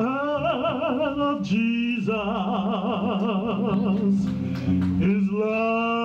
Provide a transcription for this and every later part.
of Jesus, His love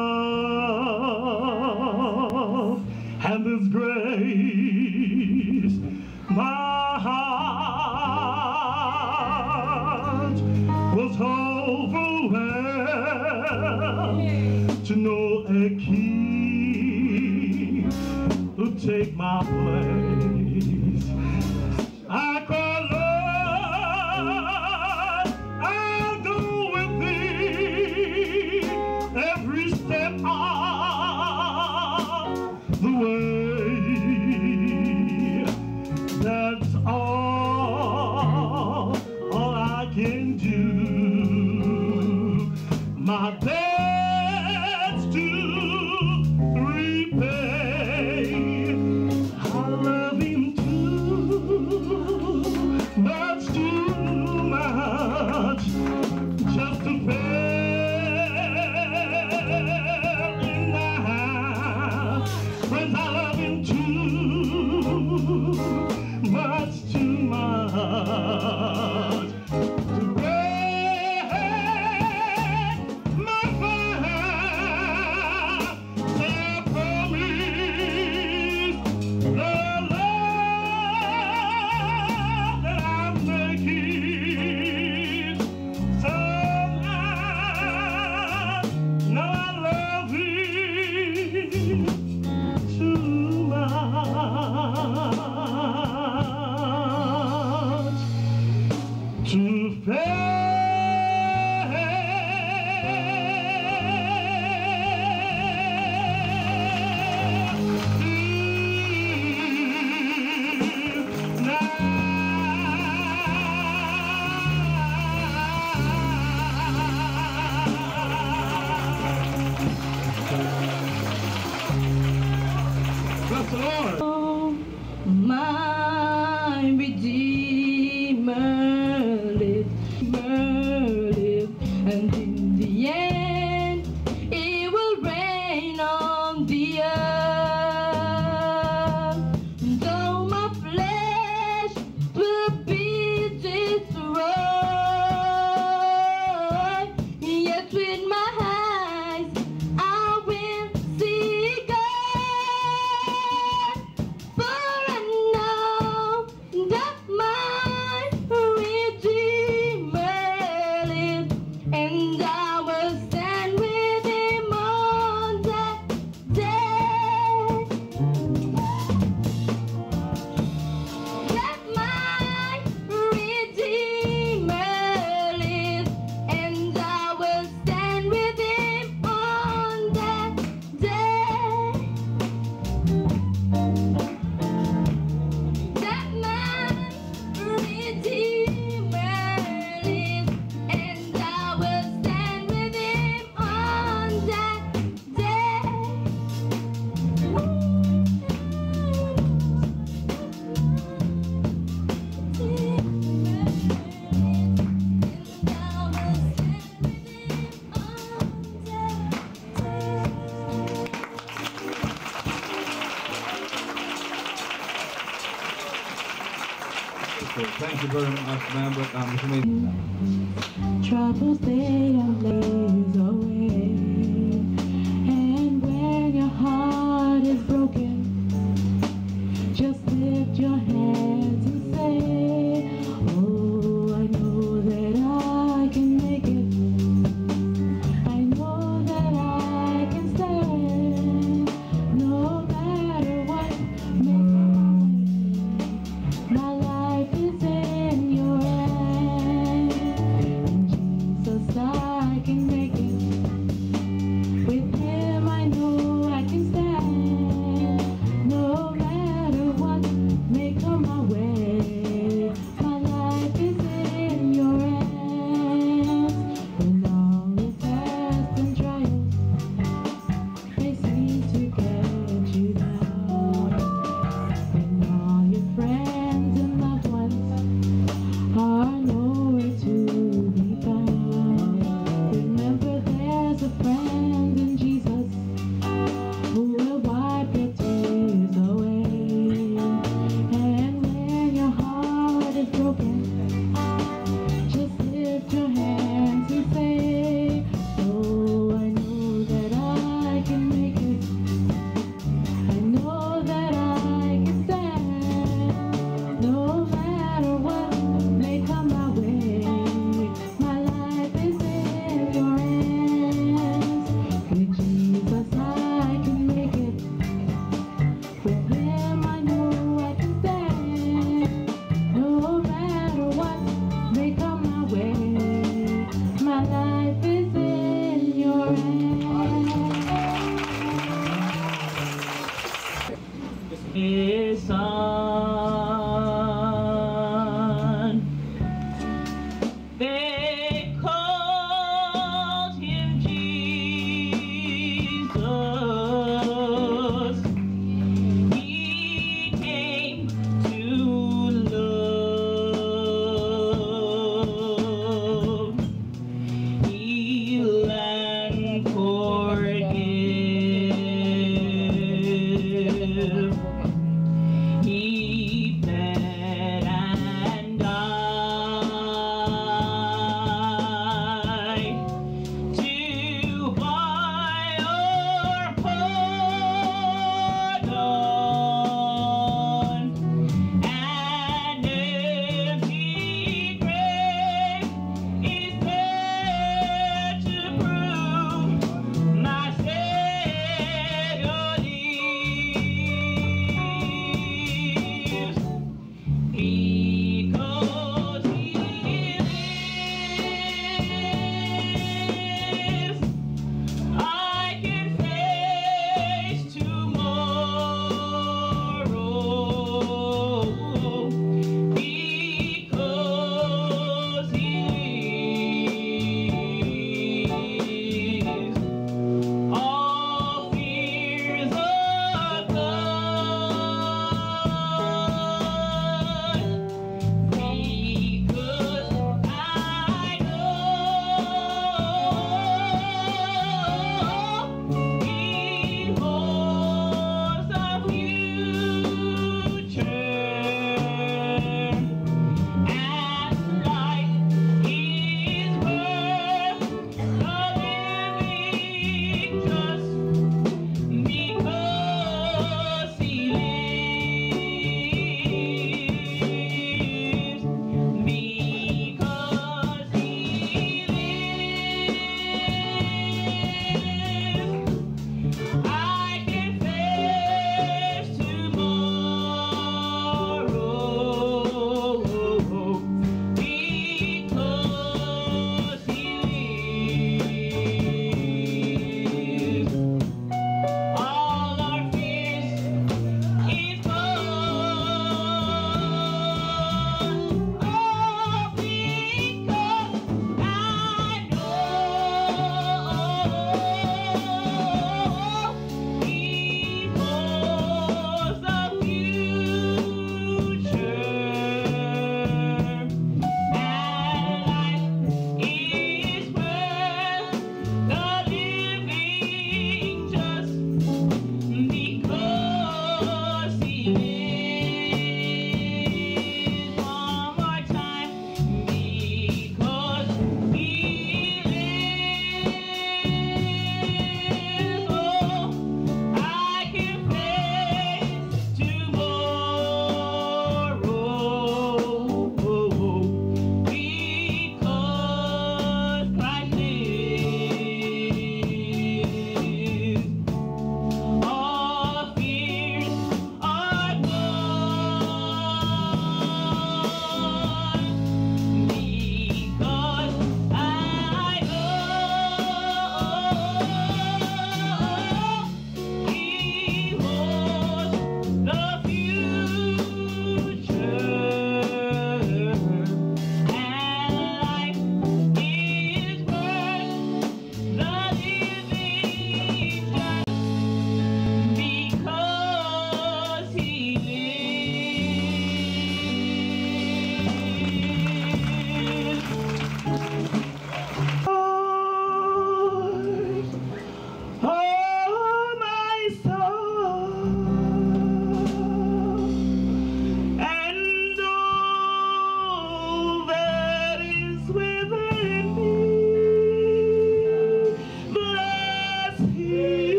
Troubles they don't lays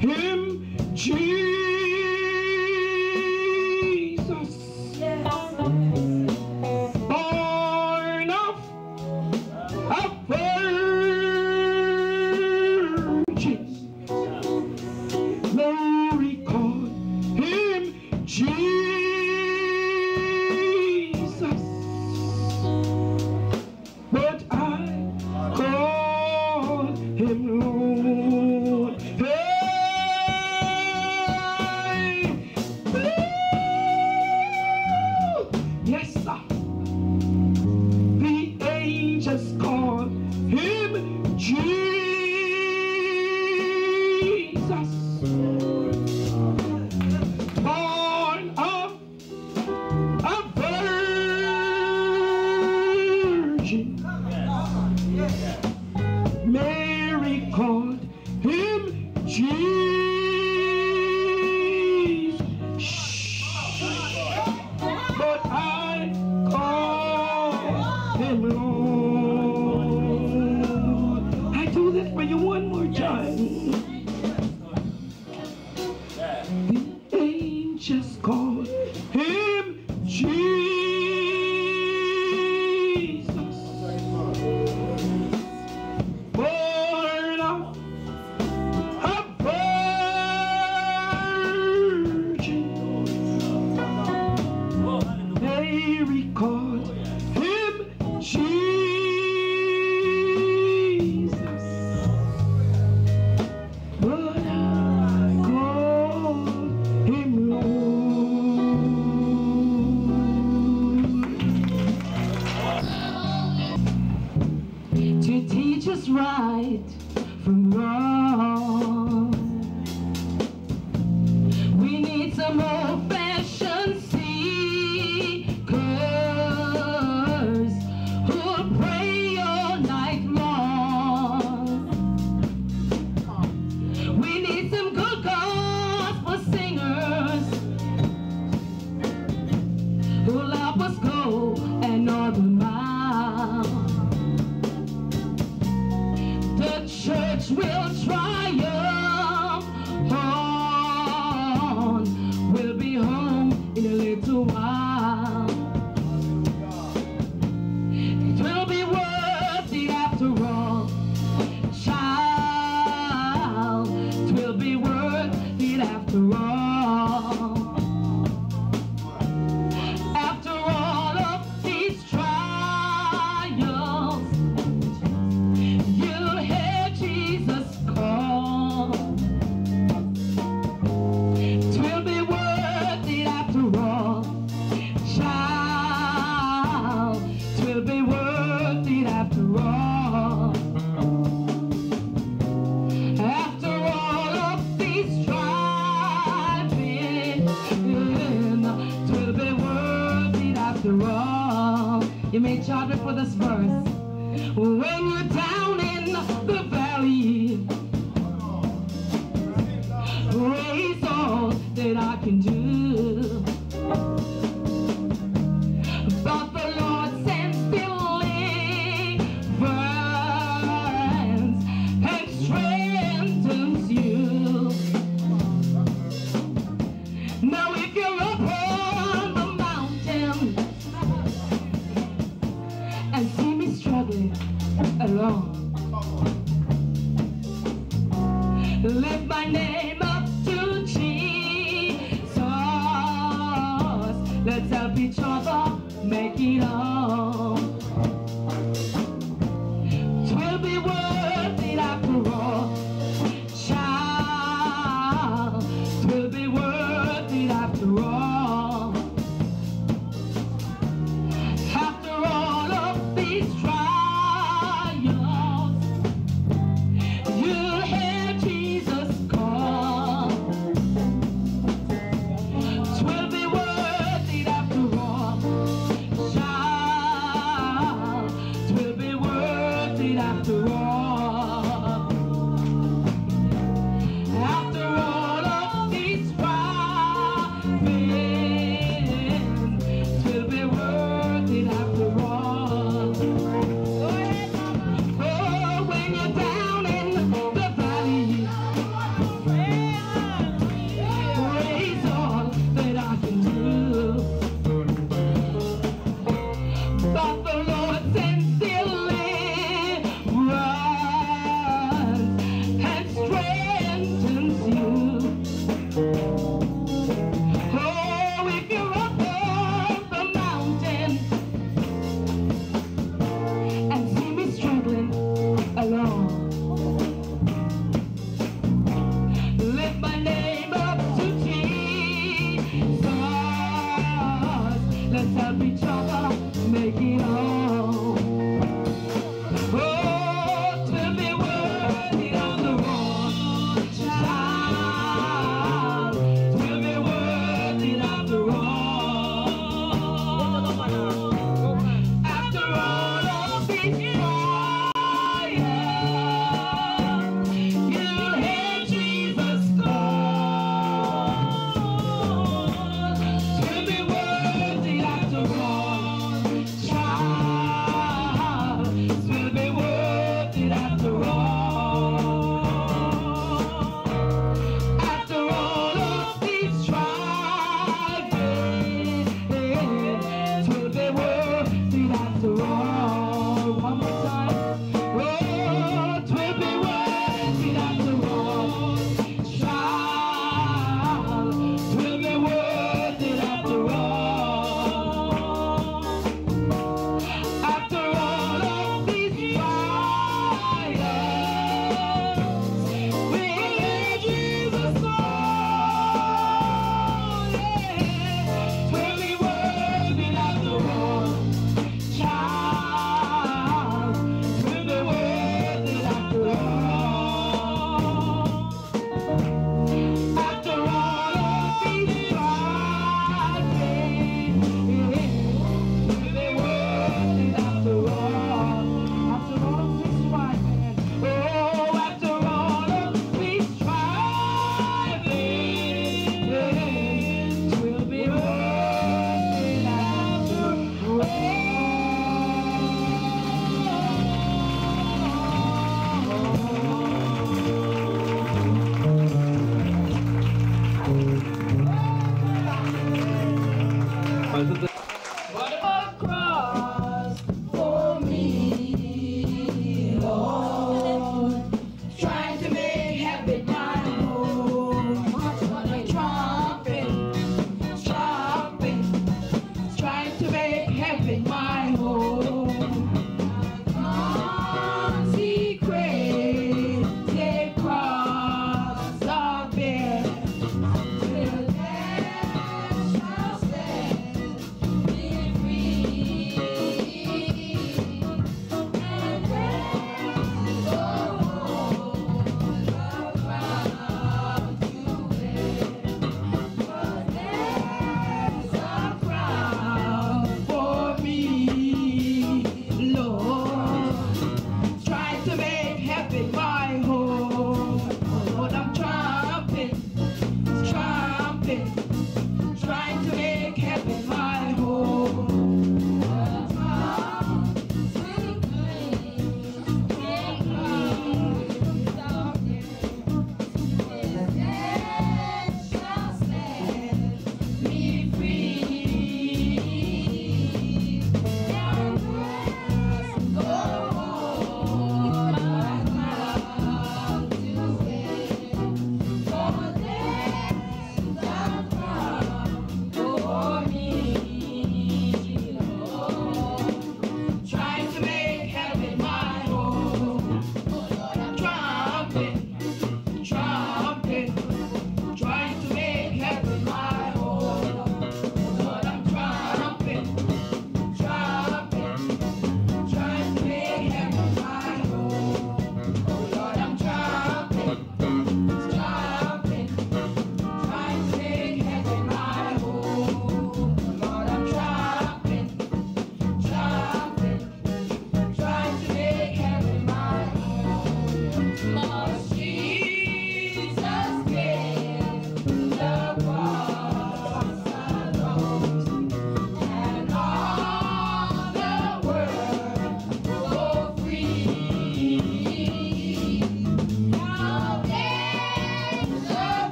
him Jesus,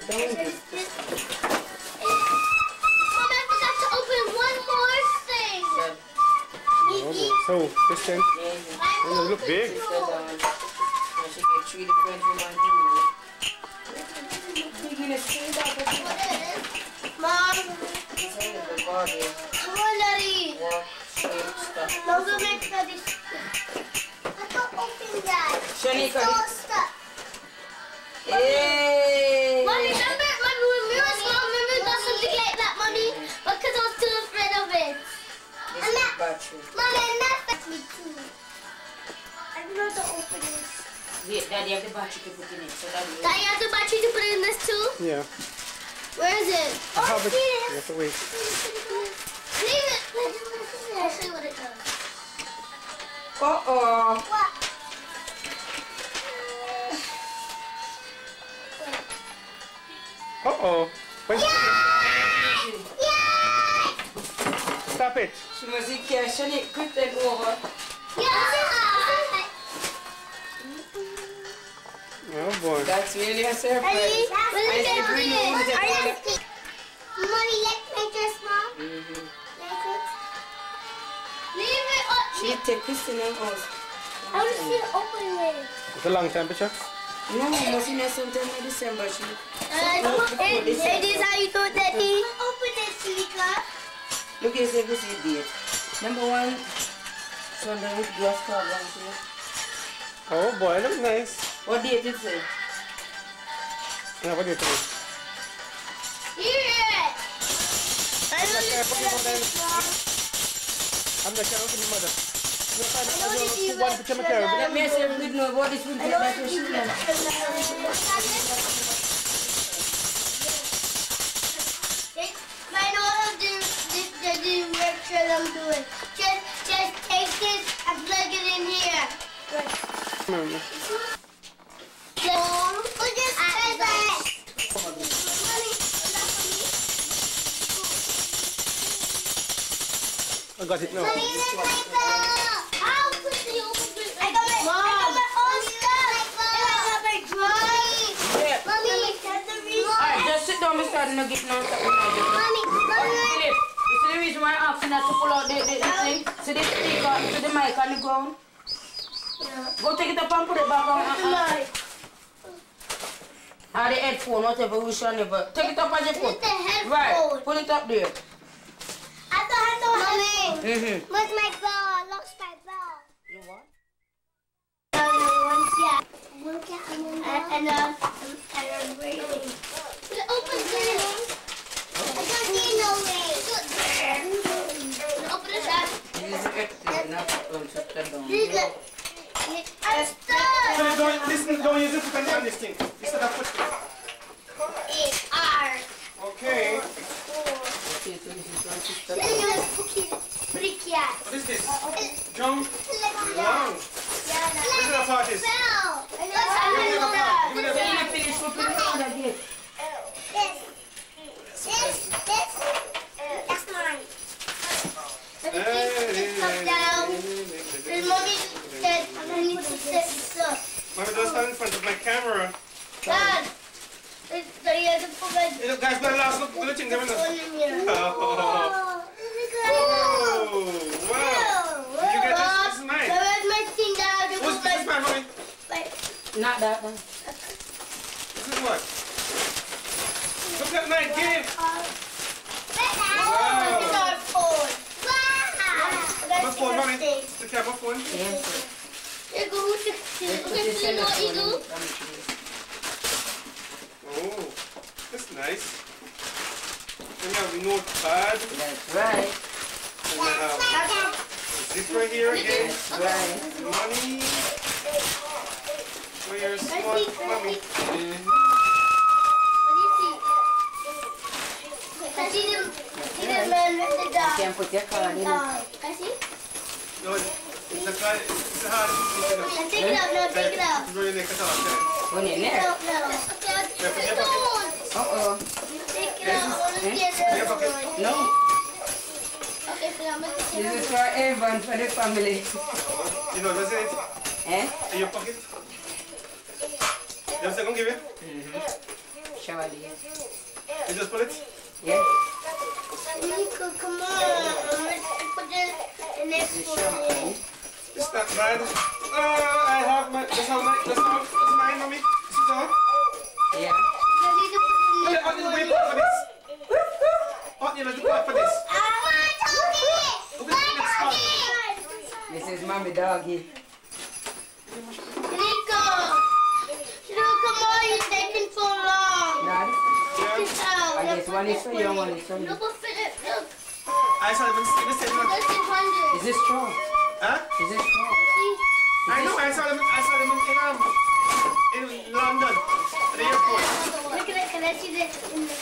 this is our sister. Mom, I forgot to open one more thing. Mickey, So, this thing, Yeah, I oh, look big. sister down. She get three different women here. Big in the street, that was What is? Mom, It's a little come on, Daddy. Walk, shape, stuff. Mom, go make Daddy. I can't open that. Shanika. It's all stuck. Hey! Battery. Mommy, and that affects me too. I don't know how to open this. Wait, Daddy have the battery to put in it. So that will... Daddy, you have the battery to put in this too? Yeah. Where is it? I Oh, have it. Oh, see You it. have to wait. Leave it. I'll show you what it does. Uh-oh. What? Uh-oh. Wait, Yay! Stop it. She must be catching it quick and over. Yay! Oh boy. That's really a surprise. Daddy, I will see you green get ones it? that Are go you like- asking? Mommy, let me just mom. Like it. Leave it up. She take Christina house. I want to see it open it. It's a long temperature. No, must be sometime in December. She... Uh, this is how you do it, Daddy. Open it, Silika. Look at this see date. Number one, Sunday with glass card one here. Oh boy, look nice. What date it say? Yeah, what do you think? Here. I don't Okay, know put it on there. this, Mom. I'm not careful, your mother. You find I out know you this one picture of my carrot. Let me say we know what this will know back this to is Sheila. I the, the direction I'm doing. Just, just take this and plug it in here. Remember. Just, just press it. I got it now. Mommy, is my bell. How quickly you open it? I got my, I got my own stuff. I got my drawing. Yeah. Mommy, the reason. Alright, just sit down, Mr. No get no something like this. Mommy, mommy. Philip, the reason why I'm asking that to pull out the, the, the thing? See the speaker, see the mic on the ground? Go take it up and put it back on. Uh, uh, or the headphone, whatever, we shall never. Take it up on your foot. It's the headphone. Right, put it up there. I thought I know Mommy. Mm-hmm. Where's my bell? I lost my bell. You what? And. And, uh, and I'm waiting. It opens there. I don't see no. Open it up. The listen, don't use it to on this thing. Instead of putting It's R. Okay. Okay, so this is one sister. This is cookie. Pretty cat. What is this? Jump. Yeah. Long. Yeah. This is a party. Bell. Give me the part. Give me the So part. you finish with the other gate. This. This. This. That's mine. Let me please just come down. And mommy said I need to sit stuff. Mommy, don't stand in front of my camera. Dad. It's the other put You know, guys, my last look, look thing there. one Oh, in here. oh, wow. Did you get this? This is mine. So where's my thing that I can this is my... mine, mommy? Not that one. This is what? Look at my gift. Wow. This is our. Wow. My phone, mommy. The camera phone. Yes. Here go. Here Let's go. put this Here in the go. phone. Oh, that's nice. And you have notepad. That's right. And you have zipper here again. That's right. Money. For your small mommy. What do you see? I see the, see the man with the You dog. can put your card in it. Dog. I see. It's a card. It's a hard. And take it out. No, This is for everyone, for the family. You know, that's it. Eh? In your pocket. You have a second, give it. Charlie. You just pull it? Yeah. Nico, come on. I'm ready to put the, the next The one shampoo. in. It's not bad. Uh, I have my, that's how my, that's how, that's mine, mommy. This is all. Yeah. Ready to put the Hey, next Hot Neil, one wait in. for this. Hot Neil, let's for this. I want doggy. Look at the next. This is mommy doggy. Nico. Look, come on, you're taking so long. Dad, Get this. I guess one is for you one is for me. Look Philip, look. I saw them in the same one. That's in hundred. Is this strong? Huh? Is this strong? I know, I saw them, I saw them in, in, um, in London, at the airport. Look at it. Can I see this in the...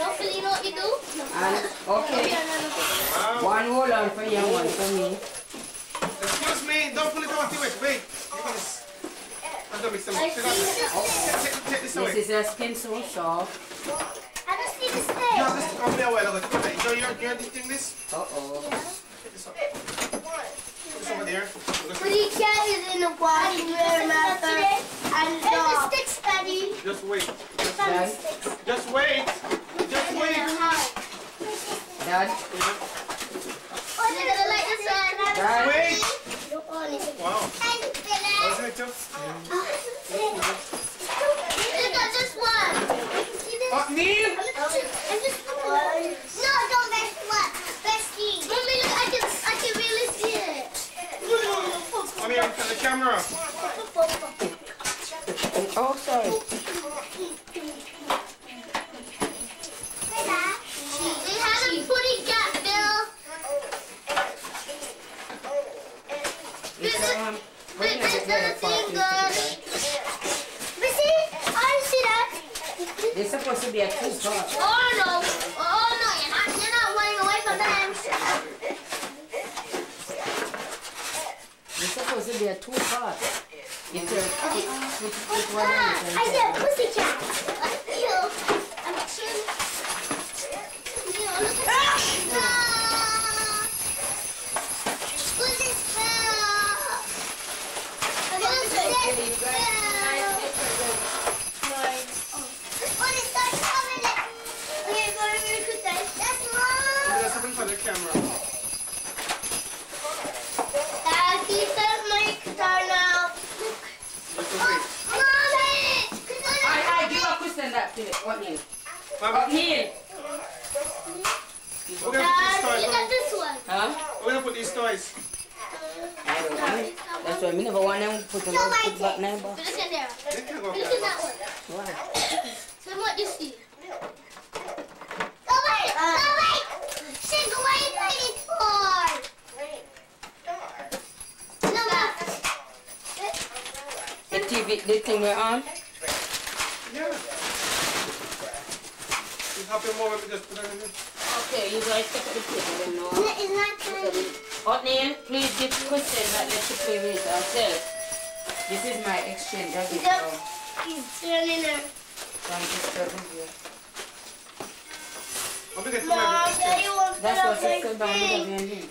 Don't Phil, you know what you do? And, okay. Wow. One hold on for you and one for me. Excuse me, don't pull it out the way. Wait. Look at oh, this. I'm gonna mix them up. I Take, see out- this. is a skin so soft. I don't see the You have this come there a while ago. Take. You know you're, you're eating this? Uh-oh. Take this up. This over there. Just, But he cat is in the water, master, and dog. the sticks, Daddy. just wait. Just, Dad, just wait. Just wait. Dad, Oh, they're gonna light the sun. Dad. Wait. Wow. Wasn't just? One. Oh, one. No, don't what? Bestie. Mommy, look, I can, I can really see it. Turn the camera. oh, sorry. They had a pudding cat, Bill. It's, um, But we're gonna this get the other doesn't seem part good. together. But see, I see that. It's supposed to be a two part. Oh no! Oh no! You're not. You're not running away from them. It's supposed to be a two part. It's a, it's, one Ah, I said pussycat. Ew. I'm chilling. Ew, look for the camera. Dad, can you set up my guitar now? Just wait. Oh, mommy! I, I give a question that to it. What name? What name? we're gonna put these toys look at this one. Huh? We're gonna put these toys. I don't know. That's why me never want them to put them on put back now, but Look at there. They can go Look at that one. why? Tell me what you see. Oh wait! Oh wait! Shit, what are you waiting for? No, The TV, the thing we're on. Yeah. You happy moment we just put it in there. Okay, you guys take the plate and then know. no. It's not time. Hotnail, please give question that let you play with ourselves. This is my exchange. I give Yep. from He's turning her. from I'm gonna get to Mom, my Daddy won't That's fill what up my Sister Bambi thing. and him.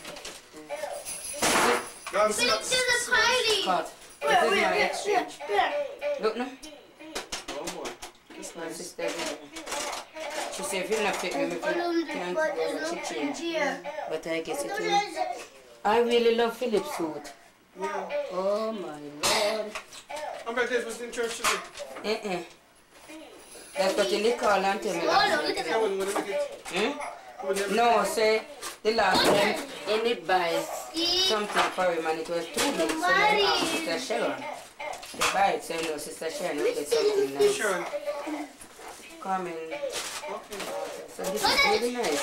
Go But it's to the party. Cut. Where, This is my where, exchange. where, Look now. Oh boy. That's My sister She said if you not fit me, where? if Balloon, you can't go, there's she no But I guess it No, will. I really love Philip's suit. Oh my lord. I'm back this was in church today. Uh-uh. That's what you call and tell me. Oh no, look at that. wouldn't want to make it. Hmm? I wouldn't have- No, say the last time any buys See? something for him and it was too big, so they asked Sister Sharon. They buy it, so no, Sister Sharon will get something nice. Sharon. Come in. Okay. So this is really uh, nice. Is,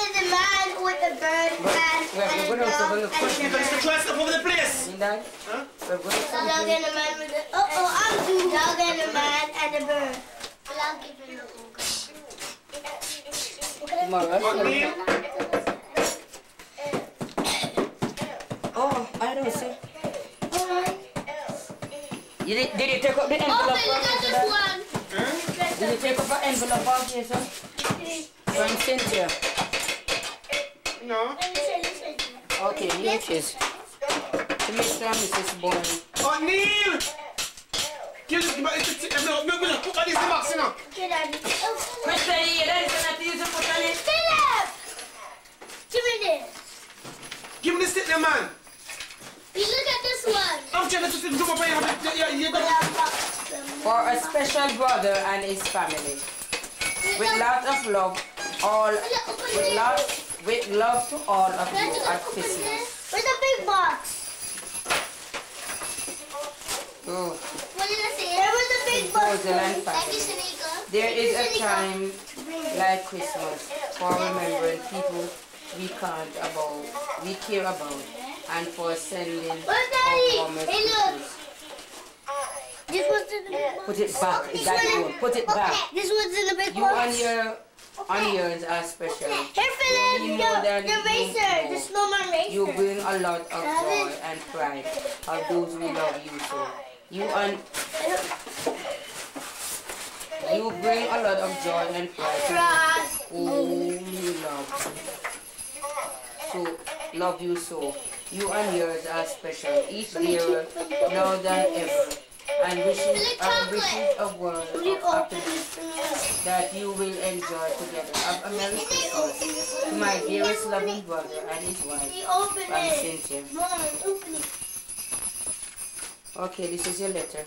is the man with the bird But- and, yeah, and we're the gonna have look for the You guys can bird. try stuff over the place. See that? Huh? We're going to The dog and the man with the oh oh I'm the dog and the man and the bird. I'll give him the tomorrow. What, so- Neil? Oh, I don't see. Alright. You did, did you take up the Oh, envelope hey, look from at this one. Huh? Did you take up an envelope off here, sir? From Cynthia. No. Okay, here it is. To Mr. and Mrs. Bourne. Oh, Neil! Give it, but it's, it's, no, no, no, put that in the box, you know. Okay, Daddy. Which day you that is not use to put on it? Philip! Give me this. Give me the stick, there, man. You look at this one. I'm trying to just do my yeah, yeah, you For a special brother and his family. With lots of love, all with love, with love to all of you at Christmas. Where's the big box? Say? Where was the big you, family. There is a time like Christmas for remembering people we can't about, we care about, and for sending our look. This one's in the big. Put it back. Is that one-? Put it back. This one's in the big You box. and your onions are special. Here, Philip, You know your you racer, the snowman racer. You bring a lot of joy and pride of those who love you so. You and you bring a lot of joy and pride whom oh, you love. So love you so. You and yours are special, each dearer now than ever. And wishes and wishes a world of happiness that you will enjoy together. Have a Merry Christmas to my dearest loving brother and his wife, it. Cynthia. Mom, open it. Okay, this is your letter.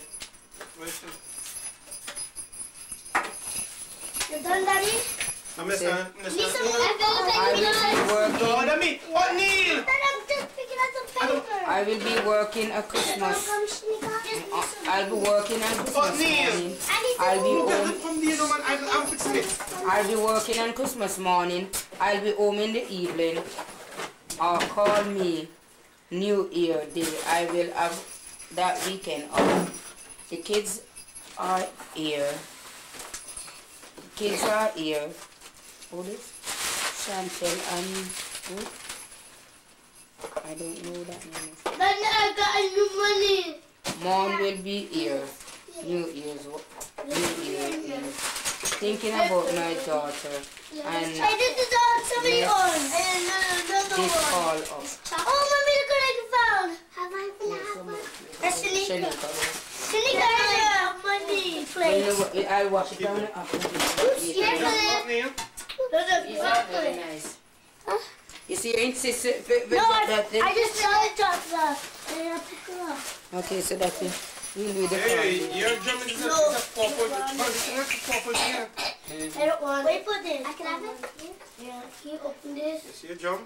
You done, Daddy? I'm listening, I'm Need listening. some I feel I like will be working. Oh, me. Oh, Neil. Then I'm just picking up some paper. I will be working a Christmas. Come, Shanika. I'll be working on Oh, Christmas Neil. morning. I need I'll be home. at from the other man. I'm, I'm fixing it. I'll be working on Christmas morning. I'll be home in the evening. Or call me New Year Day. I will have that weekend off. The kids are here. The kids are here. Who this? Chantel and who? I don't know that name. Then I got a new money. Mom will be here. New Year's. New Year's Eve. Thinking about my daughter and I did this on somebody Yes. on. And another this one. call up. Oh, mommy, look what I found. Have I found one? That's Shanika. Shanika. Shanika has a money Well, you know, I'll wash it down after this. Here, It's Philip. Neil. There's a not very chocolate. nice. You see, you insist with, with No, I, that thing. I just saw the chocolate. And it. Okay, so that's it. We'll do the Hey, call. your drum is a, is a purple. It's a purple here. I don't want Wait for this. I can have it? Yeah. Can you open this? You See your drum?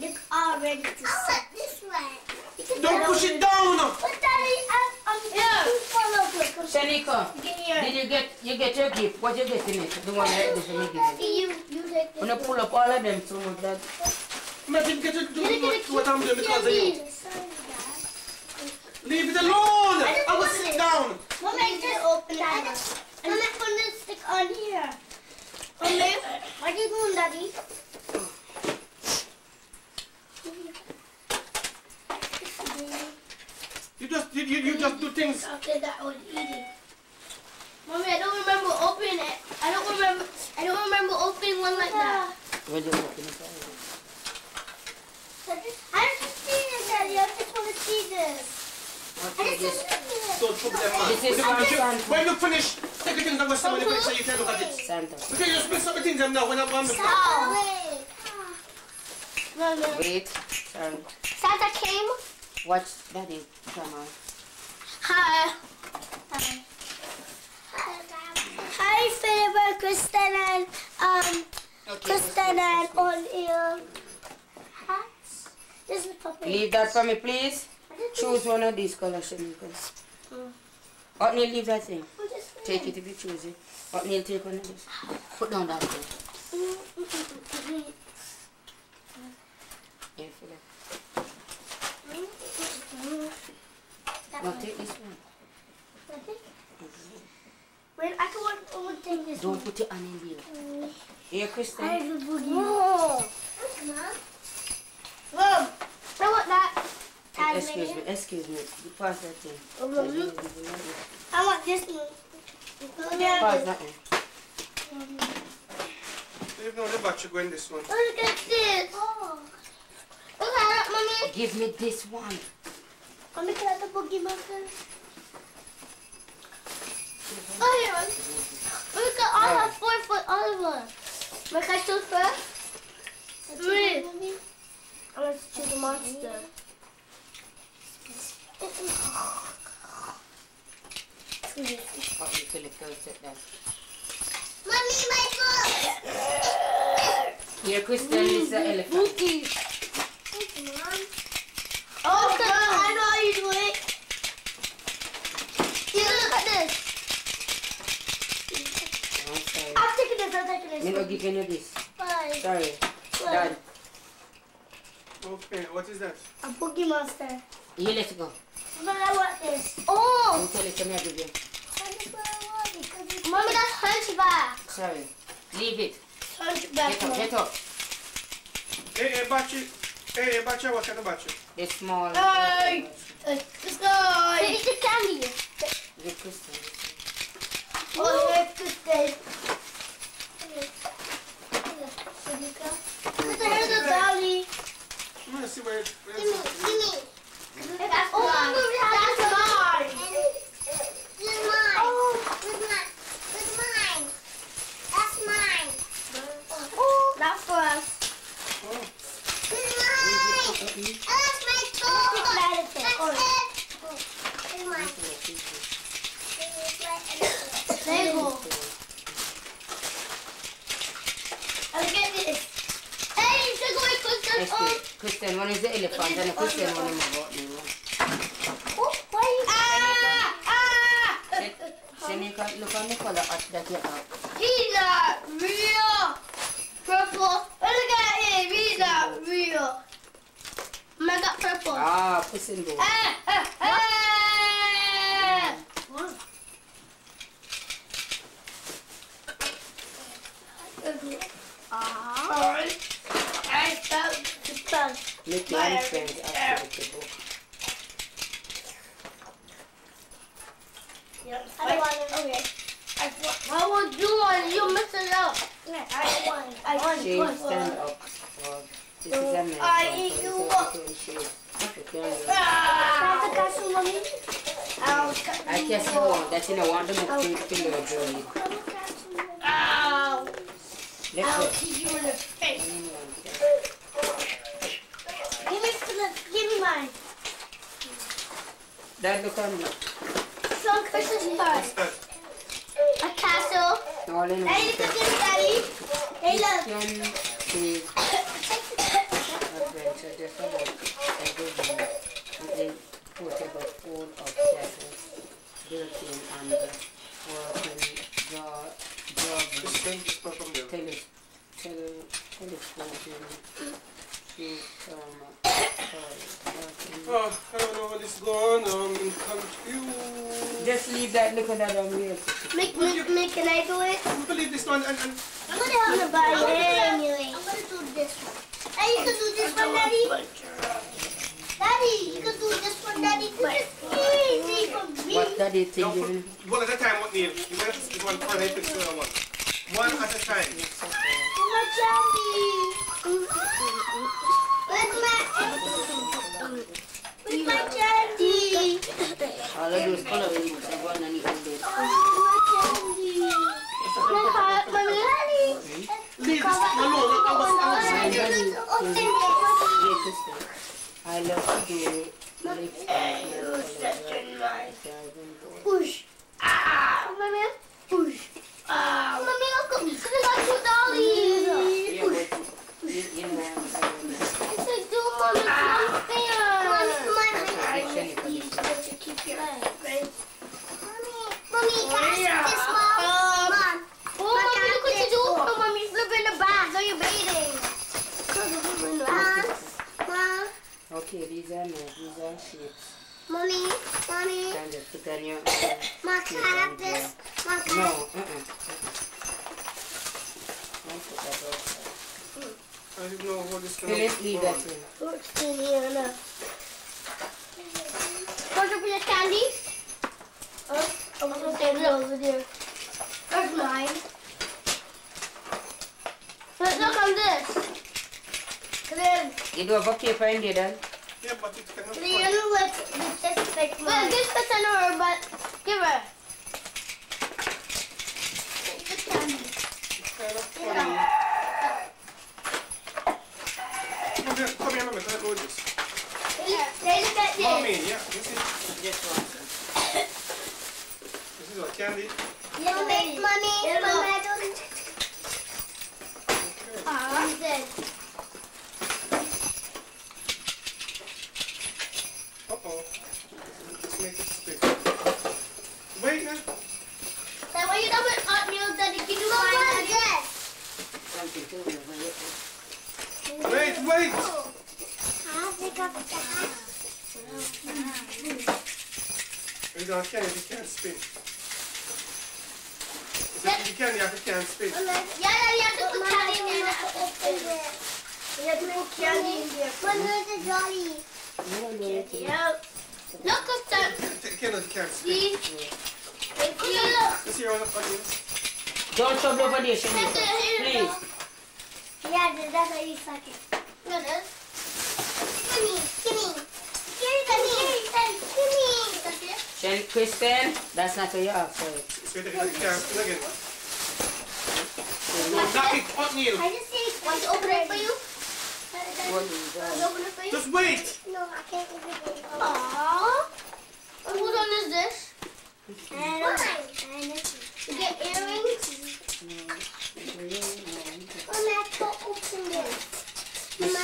Look all ready to set this way. Don't push it down. But daddy, I'm, I'm yeah. too. Shanika, did you get you get your gift? What you get in it? The one that this me give you. You, you take this. Pull up all of them so much that Man, you get to do Get it, what I'm doing because of you. Sorry, Leave it alone. I just I will sit it. down. Mommy, I just open it. And then put this stick on here. Mommy, what are you doing, Daddy? Oh. You just you, you, you just do things. After that, I was eating. Mommy, I don't remember opening it. I don't remember. I don't remember opening one like that. what you looking at? I just seen it, Daddy. I just want to see this. I just this, want to see Don't put them on. this is When you- Santa. When you finish, take the things and go somewhere so you can look at it. Santa. Okay, you split some of things them now when I'm on the floor. No, no. Wait, sorry. Santa came. Watch daddy. Come on. Hi. Hi. Hi, Philip and Kristen and um, Kristen and O'Neill. Hats. This is puppy. Leave that for me, please. Choose one of these colors, Shanika. Hmm. Otnil, leave that thing. Take it if you choose it. Otnil, take one of these. Put down that thing. Here, Philip. Now take this one. Wait, mm-hmm. I can want one thing this Don't put it on in there. Here, I have a boogie. Whoa. Mom, I want that. Tag Excuse me. me, excuse me. You Pass that thing. Oh, really? I want this one. Let me have Pass this. that one. You know the battery going this one. Oh, look at this. Oh. Look at that, mommy. Give me this one. Mommy, can I have the boogie marker? Oh, here. Look at all our four foot Oliver. Make I choose first? Me. I'm going to choose a monster. Okay, Philip, go sit down. Mommy, my book. Here, Kristen is the elephant. Oh, God, I know how you do it. You look at this. Okay. I'm taking this, I'm taking Me no this. giving you this. Bye. Sorry. Dad, Okay, what is that? A Pokemon monster. you let it go. But I want this. Oh! Don't tell it to me, I give you. Mommy, that's Hunchback. Sorry. Leave it. Hunchback. Get up, get up. Hey, hey, Bachi. Hey, hey, Bachi, what kind of Bachi? The small. Hey. Let's oh, go. It's the candy. The Kristen. Oh, let's just stay. There's a dolly. I'm gonna see where it Gimme, gimme. Oh, that's oh, mine. That's mine. This is mine. Oh, this is mine. This is mine. That's mine. Oh, that's for us. Oh. This is mine. That's my toy. That's it. This is mine. Lego. I'll get this. Hey, you should go with Christian. Oh, one is the elephant and the Kristen one is my goat. oh, why you? Ah, ah. See me, can look on the color at that you have. He's not real. Purple. Look at him. He's not real. I got purple. Ah, Kristen go. Ah, ah, ah. Ah. I felt the sun. Make your own friends after the book. I want it. Okay. I want. I will do one. You mess it up. I want. I want. Shave, stand up. Or this is a man. I so you it's up. okay to shave. Okay. Ah. I guess you want that you know want the book to fill your journey. Ow. Let's I'll go. kick you in the face. Give me the, give me mine. Dad, look on me. So Christmas card. that. A castle. All in Hey, look at this, Daddy. Hey, look. Adventure just about every day and then portable full of castles built-in and working draw This thing is Oh, I don't know what is going on. I'm confused. just leave that look at that on me Make, make, make, can I do it? I believe this one and, and I'm gonna help the body anyway. I'm gonna do this one. Hey, you can do this one, Daddy. Daddy, you can do this one, Daddy. This is easy for me. what daddy no, think you one at a time. What Neil? You got this one for me. Pick the one. One at a time. My candy. Where's my... Where's candy? days My heart, my daddy. Leave this thing alone. I was, I was My saying yes. daddy Open think it. Yeah, Kristen. I love do lips and driving board. Push. Ah. Push. Mommy, look. Look at two dollies. Yeah, but you, you know, I said, do mommy something. Mommy, come on. Actually, for this one. to keep your Mommy, mommy, can I this mom? Mom. Oh, mommy, look what you do. Oh, mommy, in the bath. So you're bathing. Mom, Okay, these are nice, these are shapes. mommy, mommy. Kind of put on your Mom, can I have this? Mom, can No, uh-uh. uh-uh. Don't put that outside. I don't know what is going Philip, leave that on. in. What's in here now? Want to put candy? Oh, I'm gonna save it over there. That's mine. Look, look on this. Come in. You do have a paper in there, then? Yeah, but it cannot Do you know what this is like? Well, this is an her, but give her. at Yeah, they look at this. Mommy, yeah, this is. Yes, this is what, candy? Yeah, mommy. Mommy, mommy, don't. Okay. Uh-huh. Uh-oh. Wait, Wait, wait! You don't can if you can't spin. So if you can, you have to can't spin. Yeah, yeah, you have to put candy in there. You have to put candy in there. But there's a jolly. Yep. Look up there. T- Can you can't spin? See? Look. Let's see all the onions. Don't trouble over there, Shanika. Please. Yeah, that's how you suck it. No, that's. Gimme. Shen, Kristen, that's not how you ask for it. So you can't spin again. Knock it, oatmeal. I just say, want to open it for you? What is that? open it for you? Just wait. No, I can't open it. Aww. And whose one is this? Mine. You get earrings? Mom, I can't open this. This.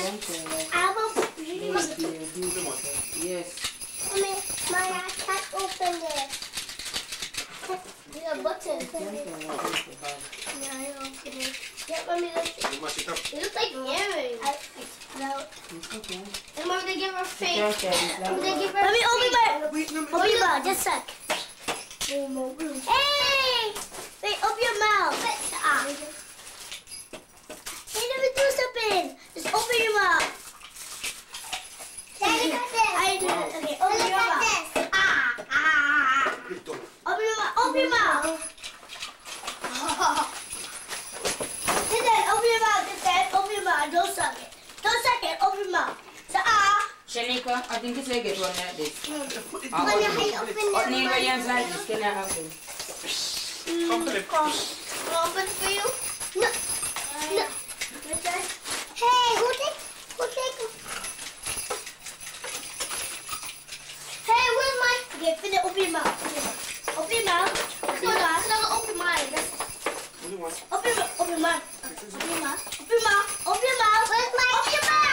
I will. Yes, dear, Yes. Mommy, Mommy, I can't open this. There's a button. Yeah, I open it. Yeah, Mommy, look. You mash it up. It looks like earrings. I, no. It's okay. And Mommy, they give her face. okay, it's Mommy, they give her Mommy, open my. Wait, Open your mouth, just suck. Hey! Wait, open your mouth. Ah. Hey, let me do something. Just open your mouth. Daddy, got this. I do it. Okay, open your mouth. Ah, ah, ah. Lift up. Open your mouth. Open your mouth. Listen, open your mouth. Listen, open your mouth. Don't suck it. Don't suck it. Open your mouth. So, ah. Shanika, I think it's like get one like this. Put it Ah, Mommy, open I it. open Open it. it where you like this. Can I have them? Come. Open it for you? No. No. Hey, who take? Who take? Hey, where's my? Okay, finish. Open your mouth. Open your mouth. Open your mouth. No, open mine. That's- Only one. Open your mouth. Open your mouth. Open your mouth. Open your mouth. Open your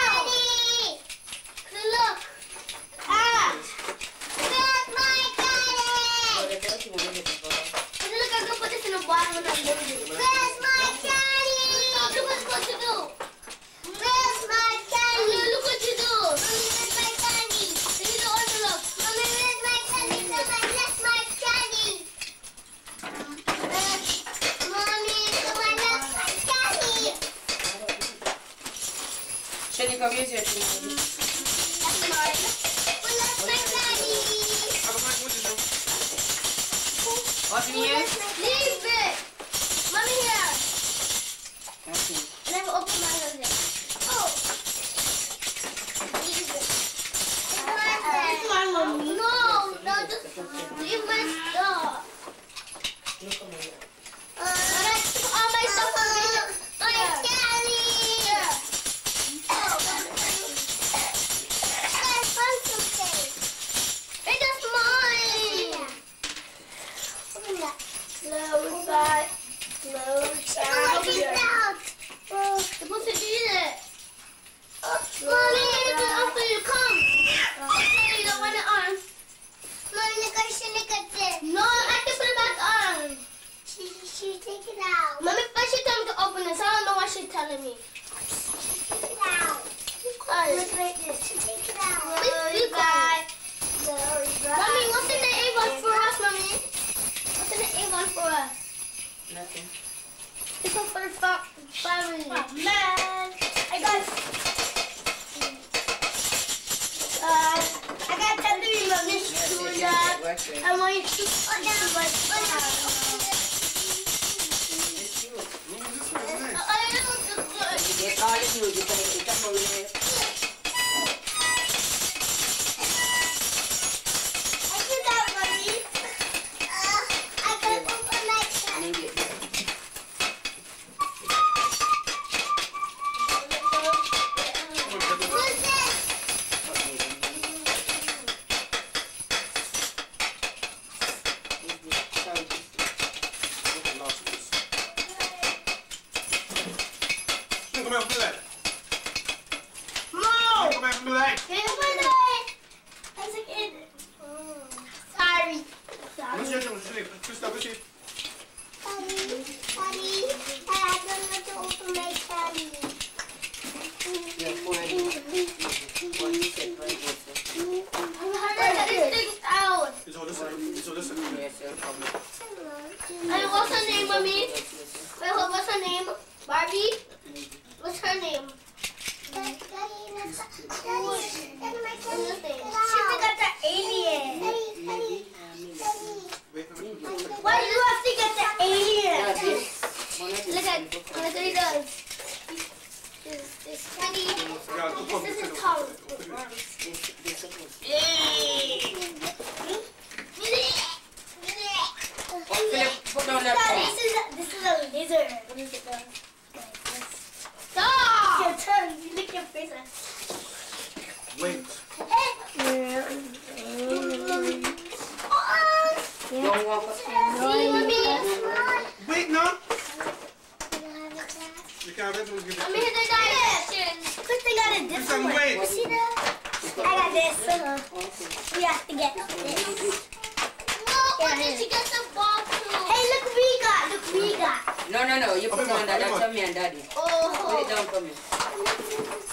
no. You put on that. That's me and daddy. Oh. Put it down for me.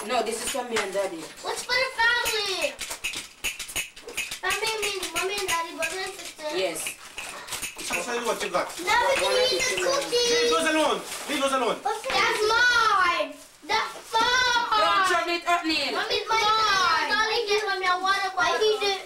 No, this is for me and daddy. What's for the family? Family means mommy and daddy, brother and sister. Yes. I'll show you what you got. Now we can eat the cookies. Leave those alone. Leave those alone. That's mine. That's mine. Don't turn it up, Neil. Mommy's mine. mine. I'll only get one. I want to buy you alone.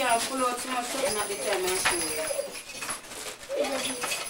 can't pull out too much something at the time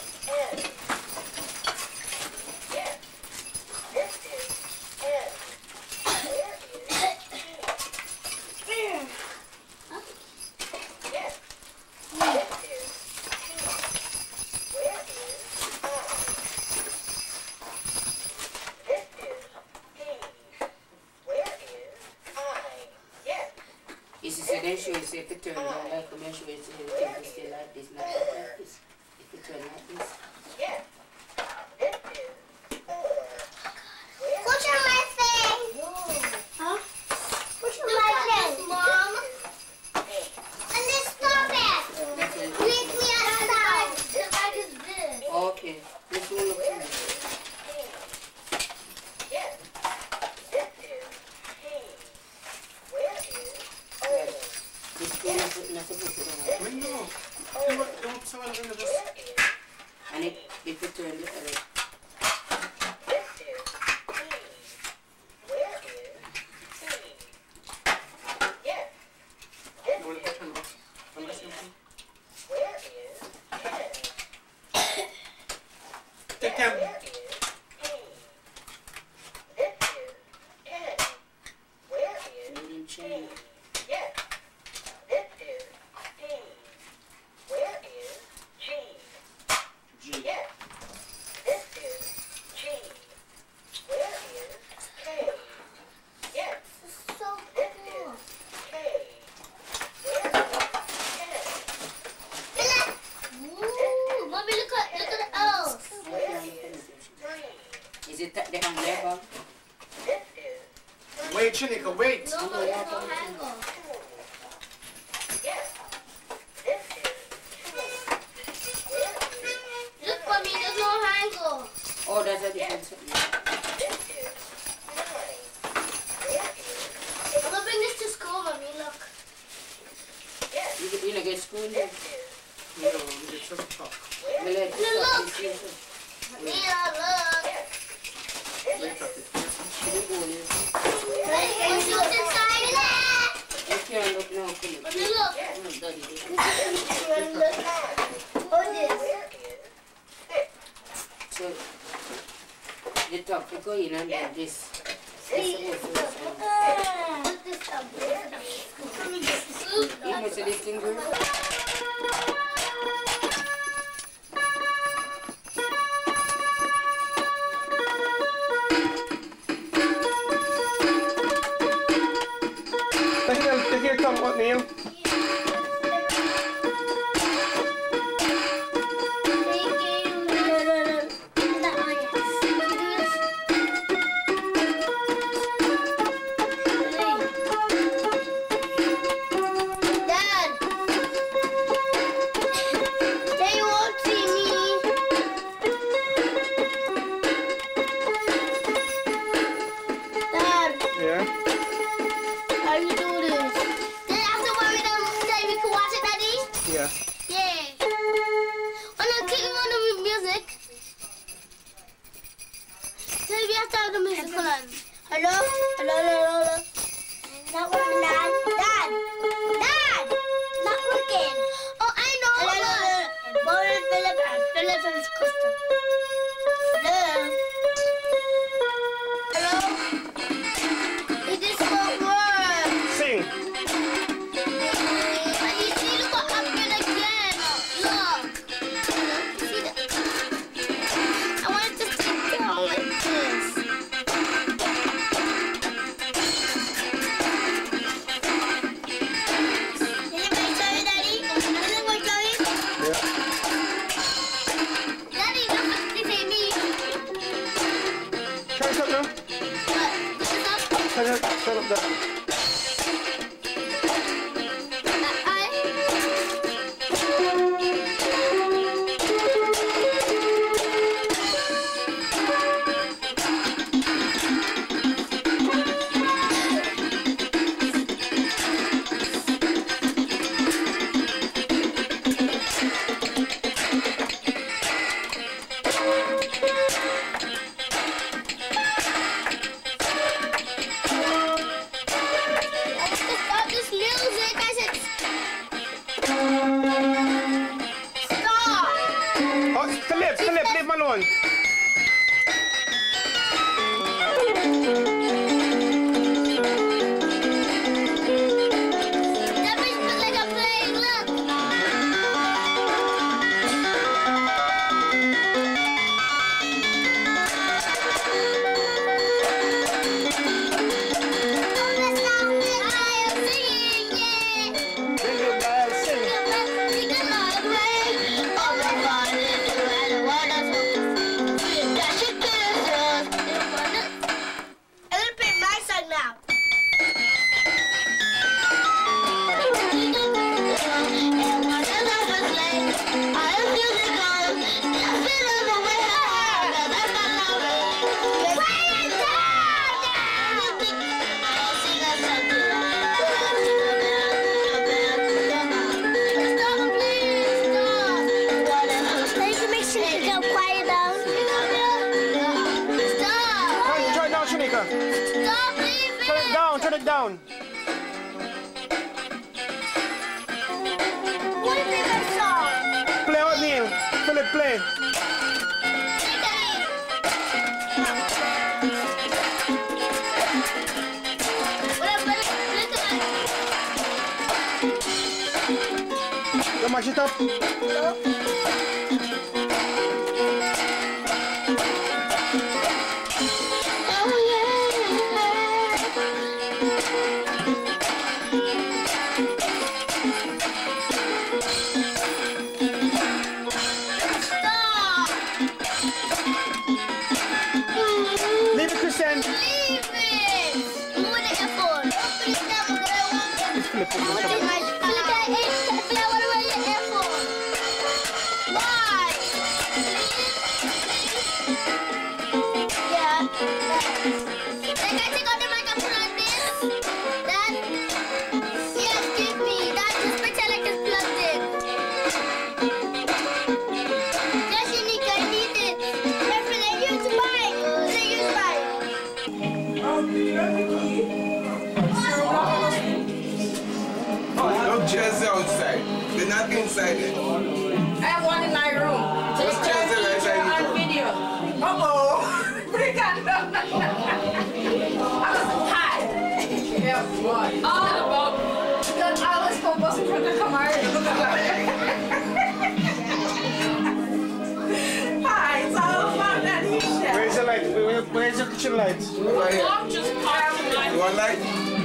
parked my You want light?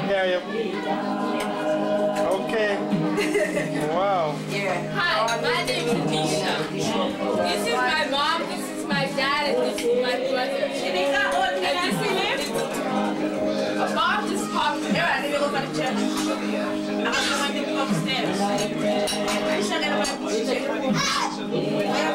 Yeah, yeah. Okay. Wow. Hi, my name is Nisha. This is my mom, this is my dad, and this is my brother. Oh, and this is a mom just popped in. Yeah, I need to go for the church. I'm going to go upstairs. I should get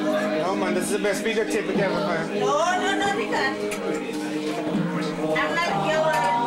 man, this is the best video tape we ever find. No, no, no, can't. I'm not your uh,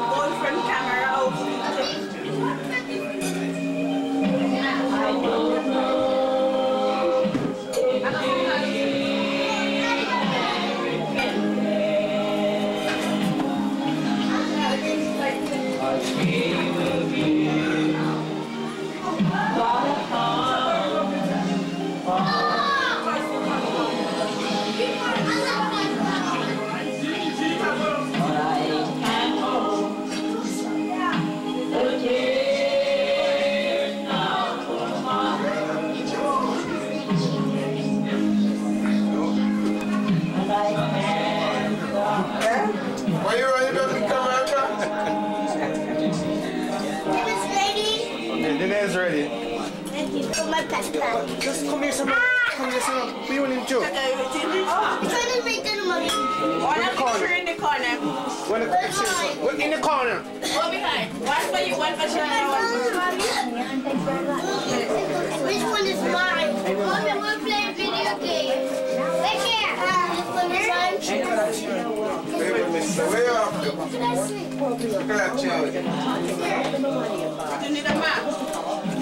Just come here, son. Come here, son. We want him too. Trying to make the money. One in the corner. In the corner. Go behind. One for you, one for for Which one is mine? Mommy, we're playing video games. Right here. To? Look at that chair. You need a map.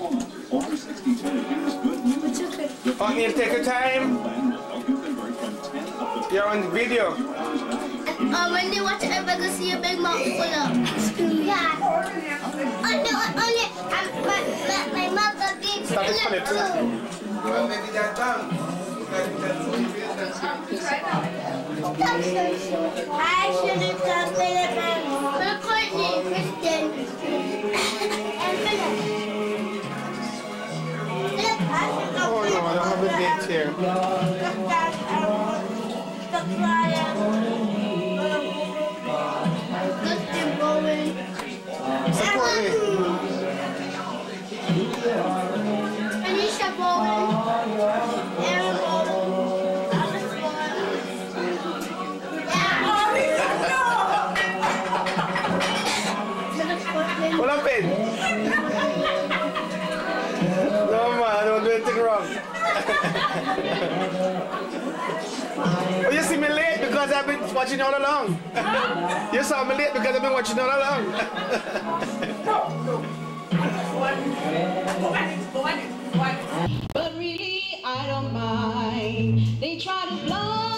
Over 62 take your time. You're on video. Uh, when they watch it, I'm going to see a big mouth full of. Yeah. Oh, no, oh no, I'm, my, my, my mother being Stop it, pull it. Well, maybe that down. I should have done oh, you see me late because I've been watching all along. you saw me late because I've been watching all along. But really, I don't mind. They try to block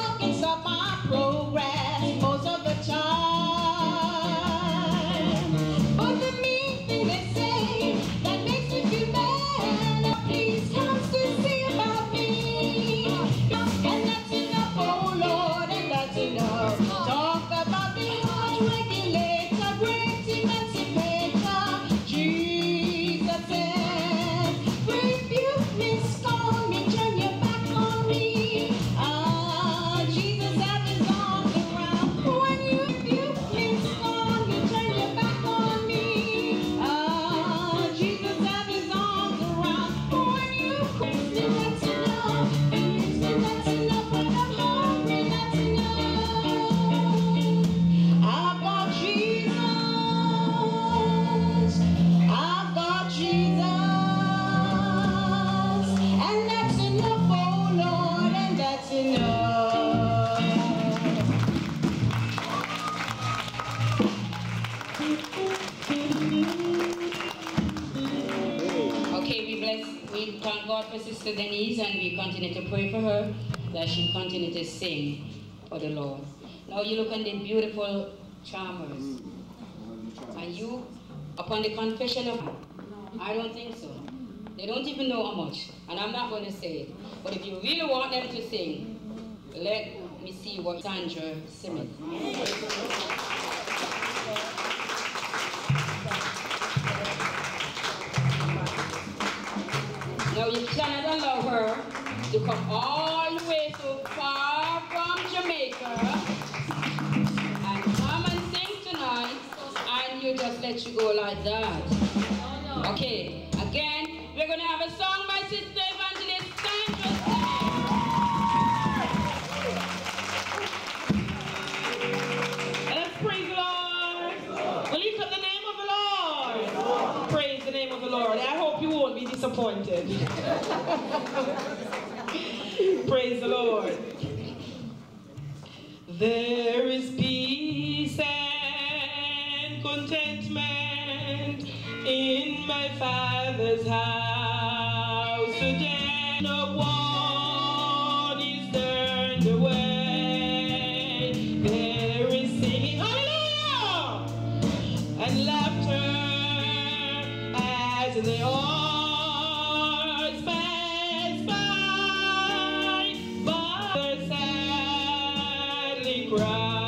continue to pray for her that she continue to sing for the Lord. Now you look on the beautiful charmers. And you, upon the confession of, I don't think so. They don't even know how much. And I'm not going to say it. But if you really want them to sing, let me see what Sandra Smith. Now you cannot allow her to come all the way so far from Jamaica and come and sing tonight and you just let you go like that. Okay, again, we're going to have a song by Sister Evangelist Sandra Let's praise the Lord. Lift up the name of the Lord. Praise the name of the Lord. I hope you won't be disappointed. praise the Lord. There is peace and contentment in my Father's house today. No sadly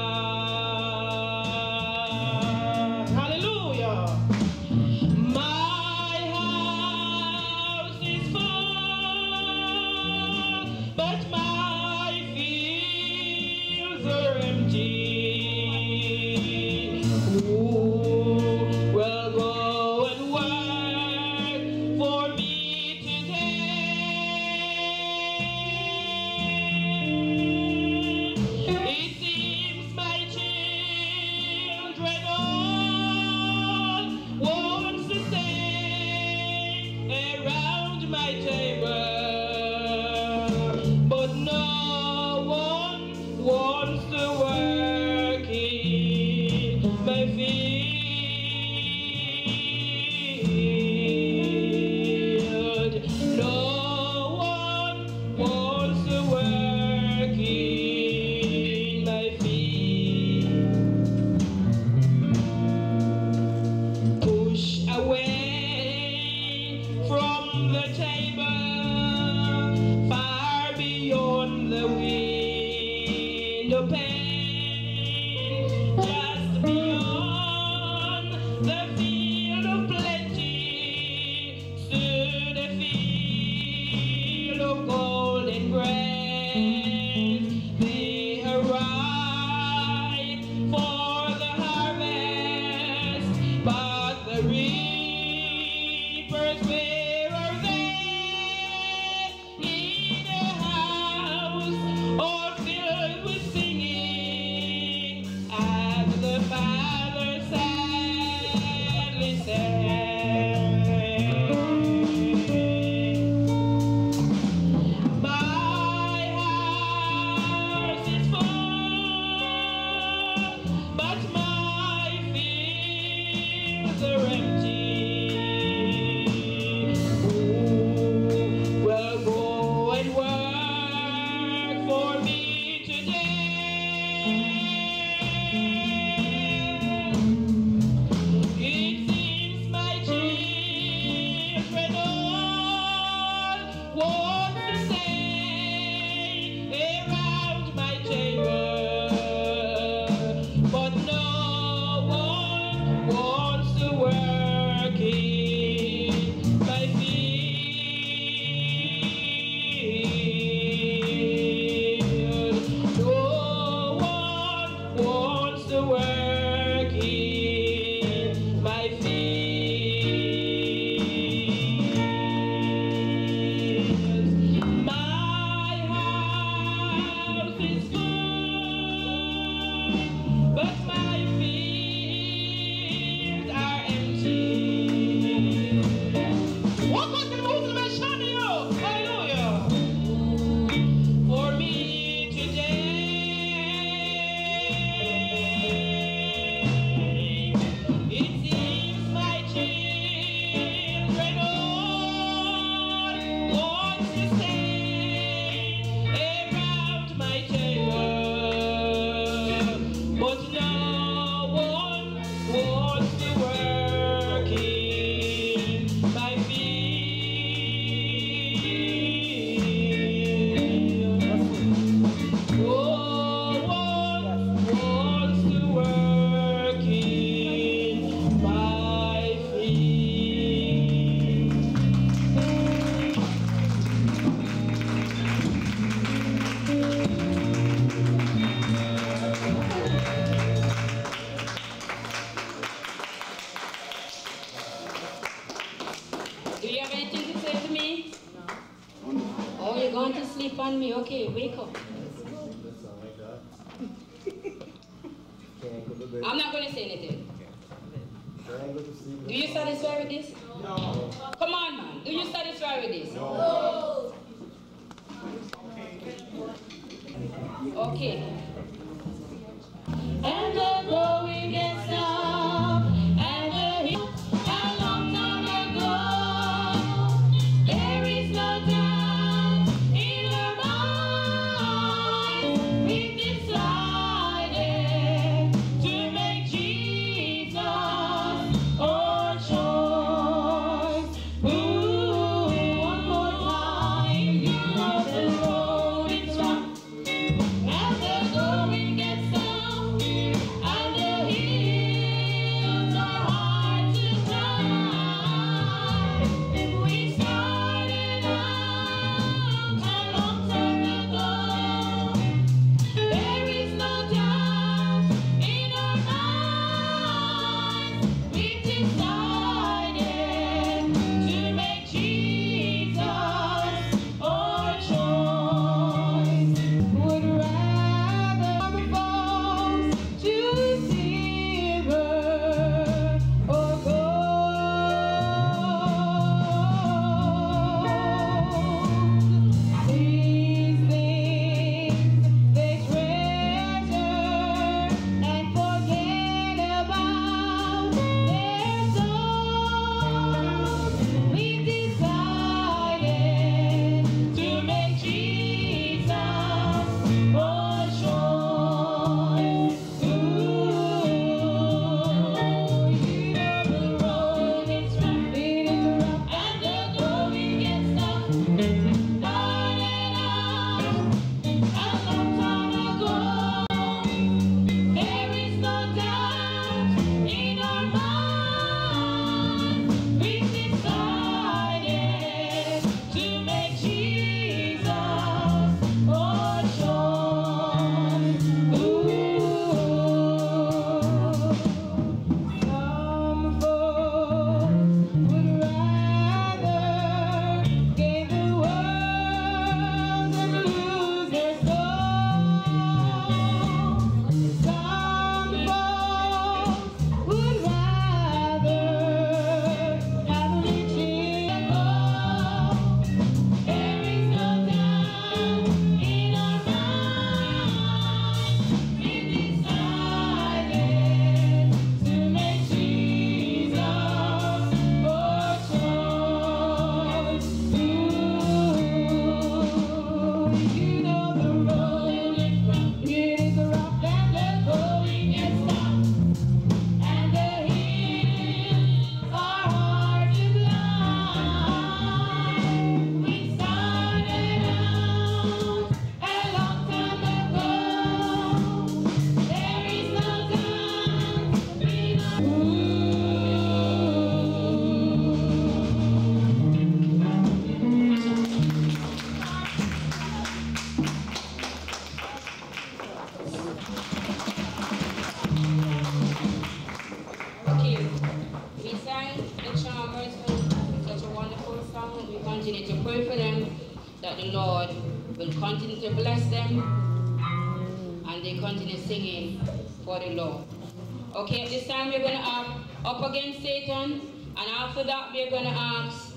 up against Satan and after that we're going to ask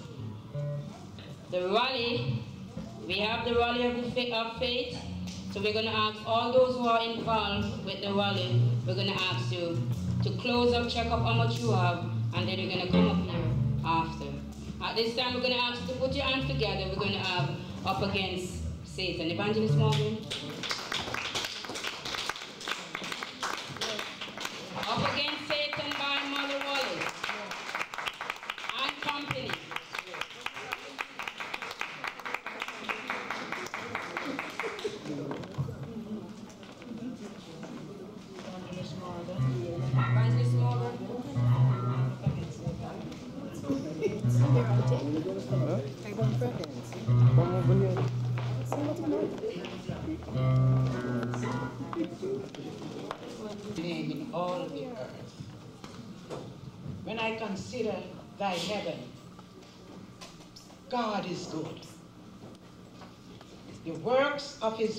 the rally. We have the rally of, of faith. So we're going to ask all those who are involved with the rally, we're going to ask you to close up, check up how much you have, and then you're going to come up here after. At this time, we're going to ask you to put your hands together. We're going to have up against Satan. Evangelist Morgan.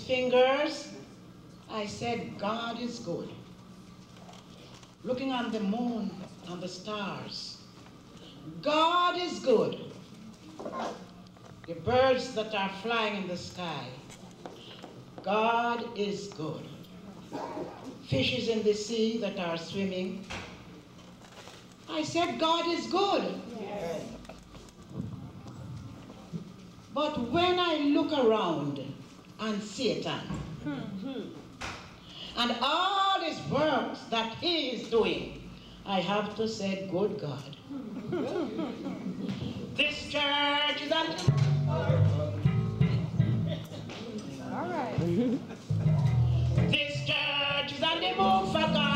Fingers, I said, God is good. Looking on the moon and the stars, God is good. The birds that are flying in the sky, God is good fishes in the sea that are swimming. I said, God is good. But when I look around and Satan hmm, hmm. and all his works that he is doing, I have to say, good God. this church is under. All right. This church is on the move for God.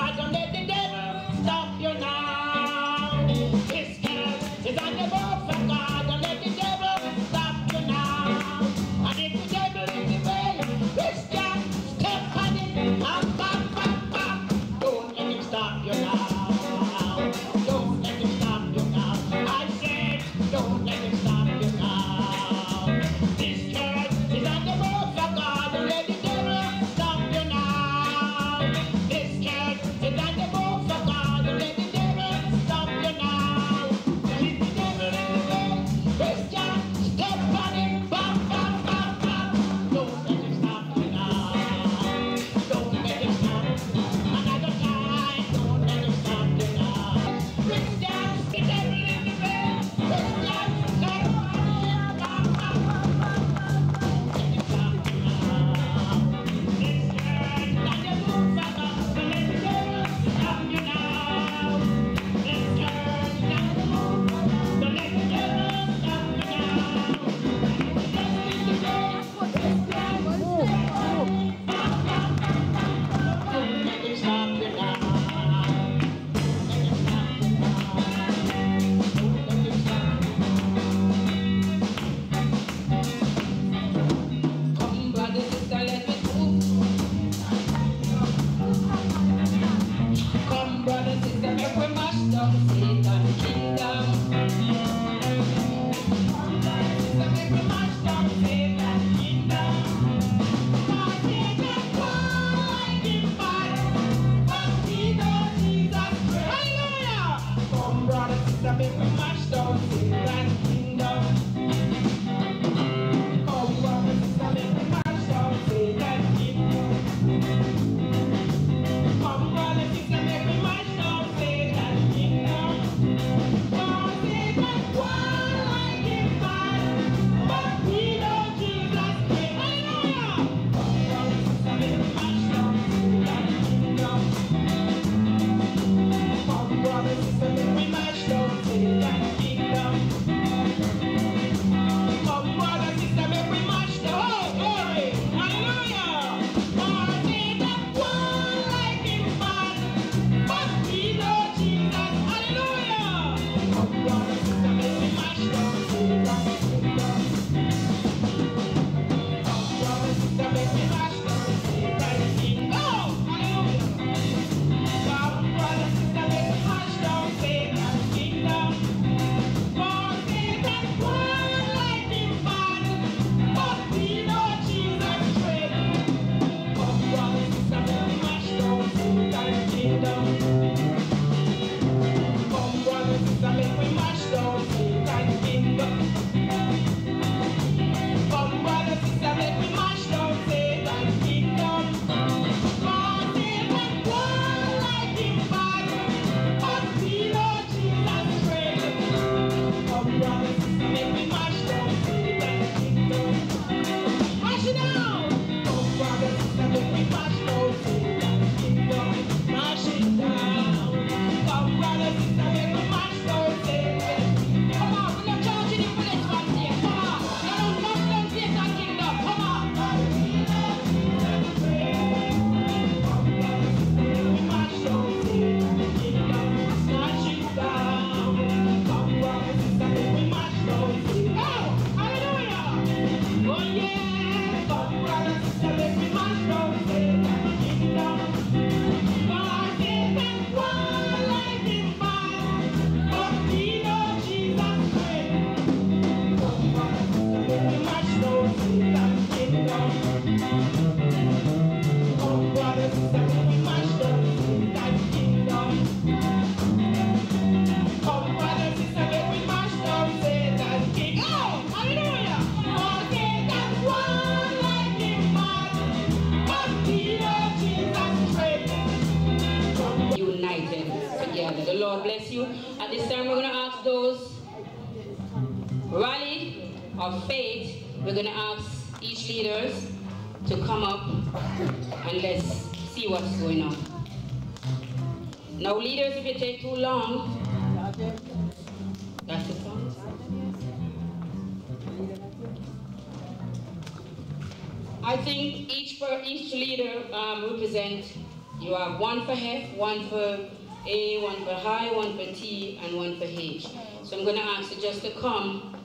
For one for T, and one for H. So I'm going to ask you just to come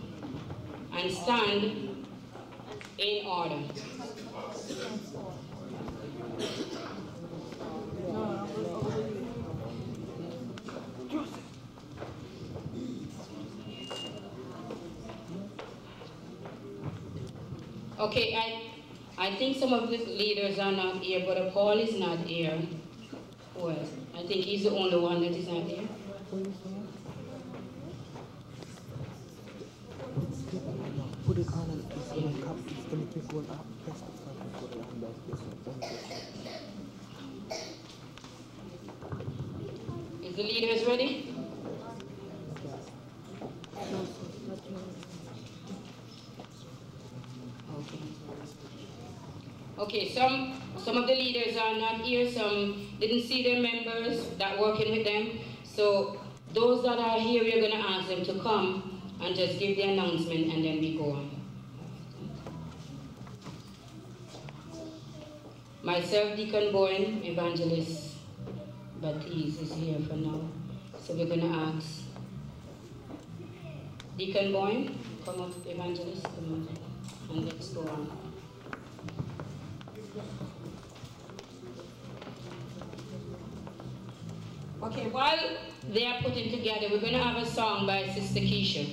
and stand in order. Okay, I I think some of the leaders are not here, but Paul is not here. Who else? I think he's the only one that is not here. Put it on gonna keep up. The one. Is ready? Okay, some some of the leaders are not here, some didn't see their members that working with them. So those that are here, we're gonna ask them to come and just give the announcement and then we go on. Myself, Deacon Boyne, Evangelist Baptiste is here for now. So we're gonna ask Deacon Boyne, come up, Evangelist, come and let's go on. Okay, while they are putting together, we're gonna have a song by Sister Keisha.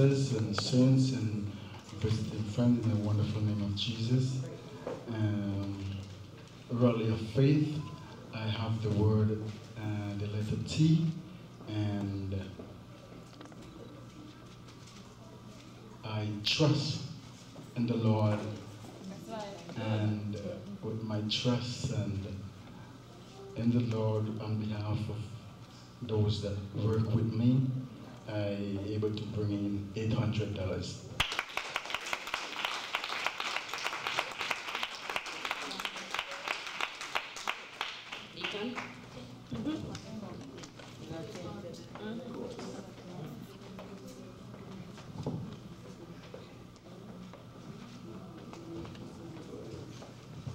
Ministers and saints and visiting friends in the wonderful name of Jesus. Um, Rally of Faith, I have the word, uh, the letter T, and I trust in the Lord, and uh, with my trust and in the Lord on behalf of those that $100.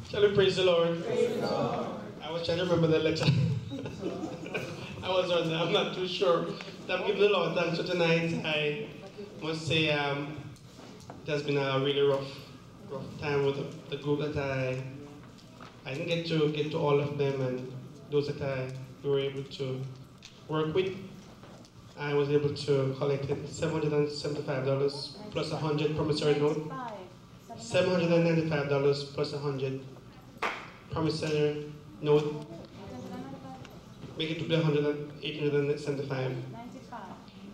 Shall we praise the Lord? Praise. I was trying to remember the letter. I was on I'm not too sure. That give the Lord thanks for tonight. I must say um, it has been a really rough, rough time with the, the group that I I didn't get to get to all of them and those that I were able to work with. I was able to collect $775 plus a 100 promissory note. $795 plus a 100 promissory note. Make it to be 100 and 875.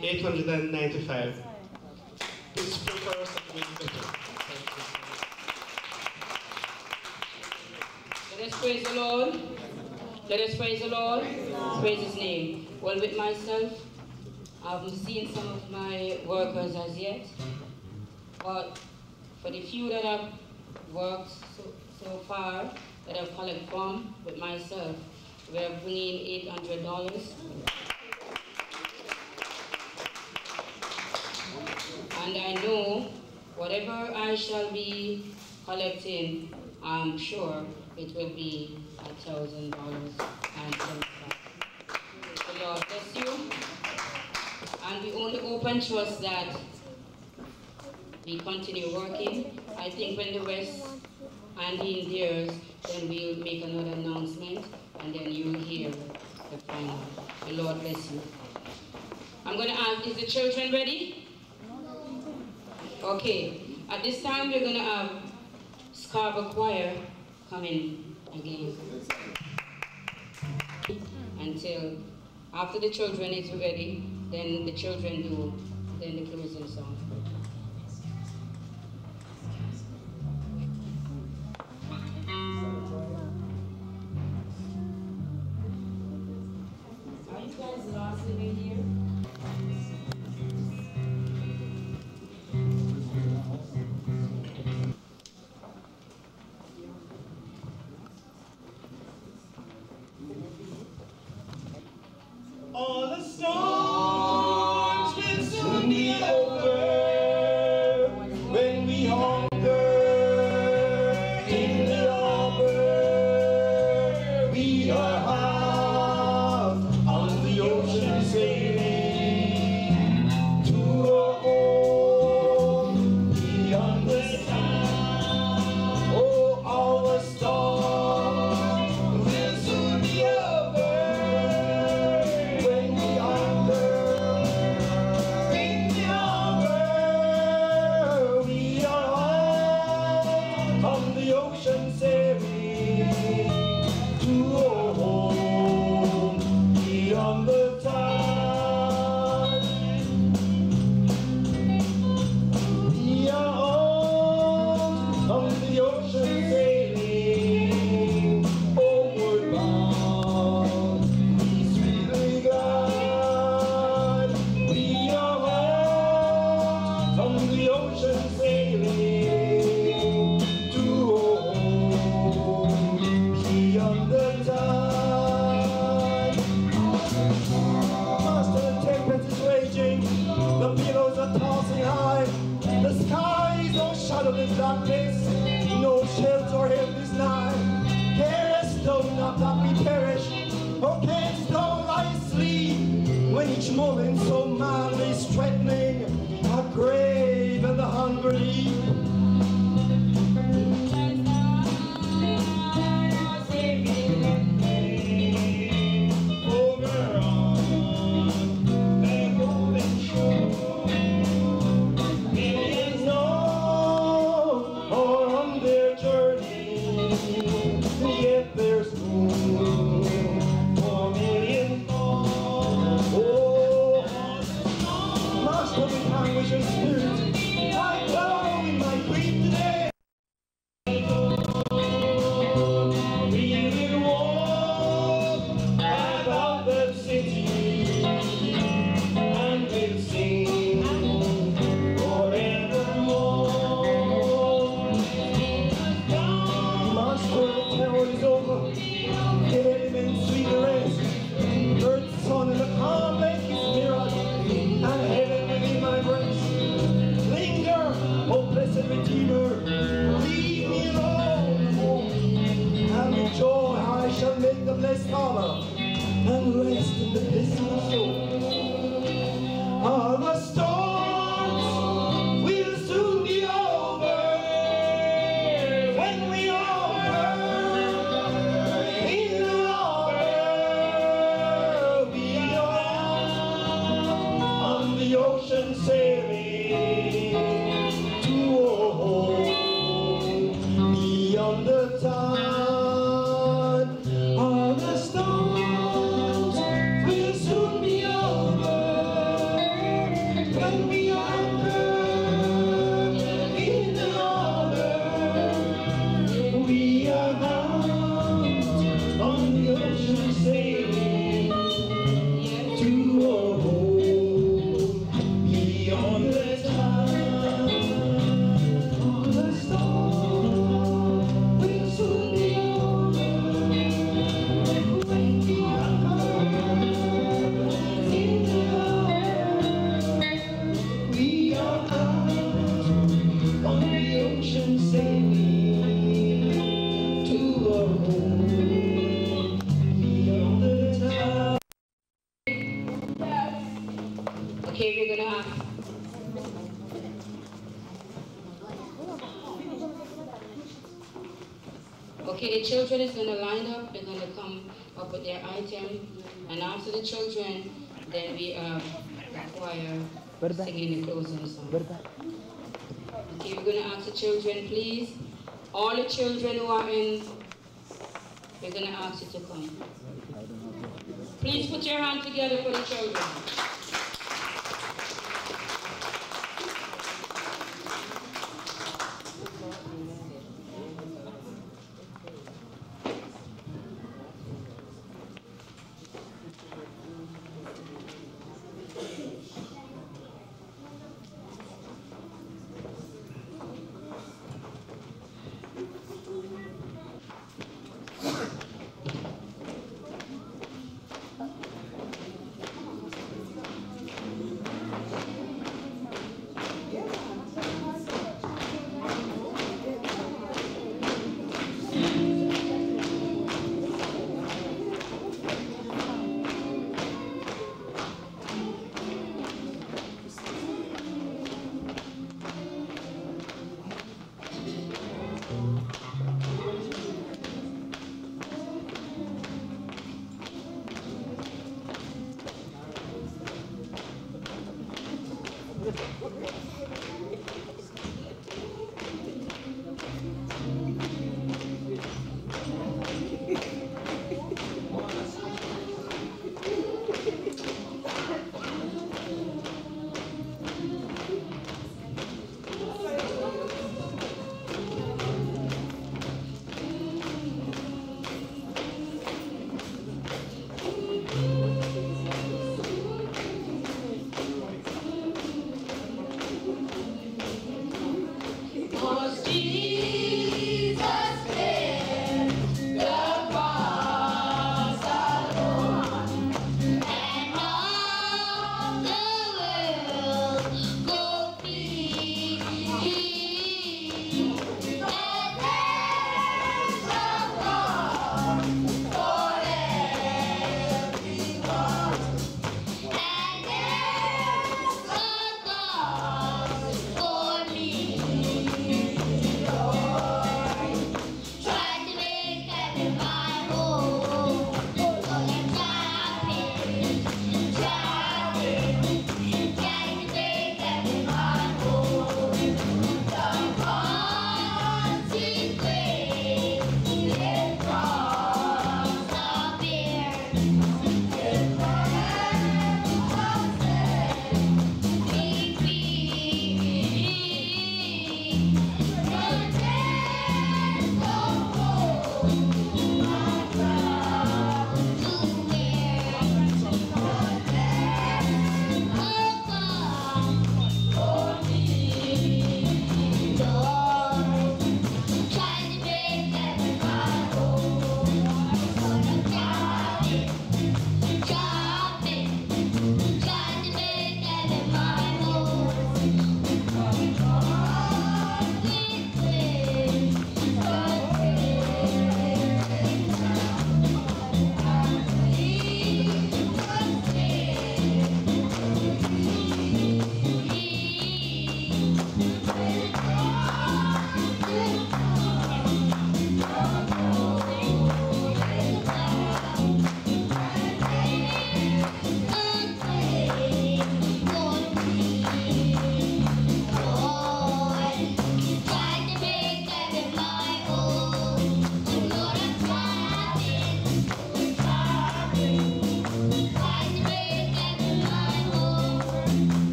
895. We. Let us praise the Lord. Let us praise the Lord. Praise His name. Well, with myself, I haven't seen some of my workers as yet, but for the few that I've worked so, so far, that I've collected from with myself, we're bringing $800. And I know whatever I shall be collecting, I'm sure it will be a thousand dollars and twenty-five. The Lord bless you. And we only hope and trust that we continue working. I think when the rest and the theirs, then we'll make another announcement and then you'll hear the final. The Lord bless you. I'm gonna ask, is the children ready? Okay, at this time we're gonna have Scarborough Choir coming again. Until after the children is ready, then the children do, then the closing song. Are you guys last living here? Children is gonna line up, they're gonna come up with their item, and after the children, then we, uh, require singing the closing song. Okay, we're gonna ask the children, please, all the children who are in, we're gonna ask you to come. Please put your hand together for the children.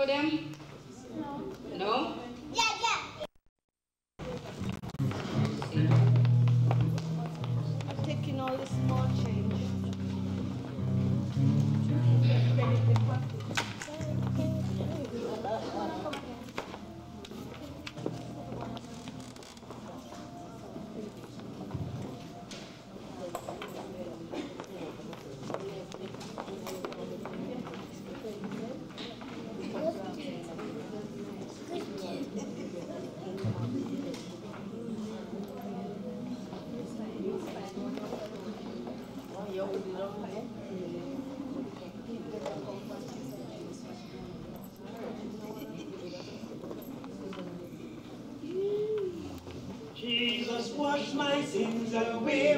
for them? No. No? Yeah, yeah. Taking all the small change. the wind.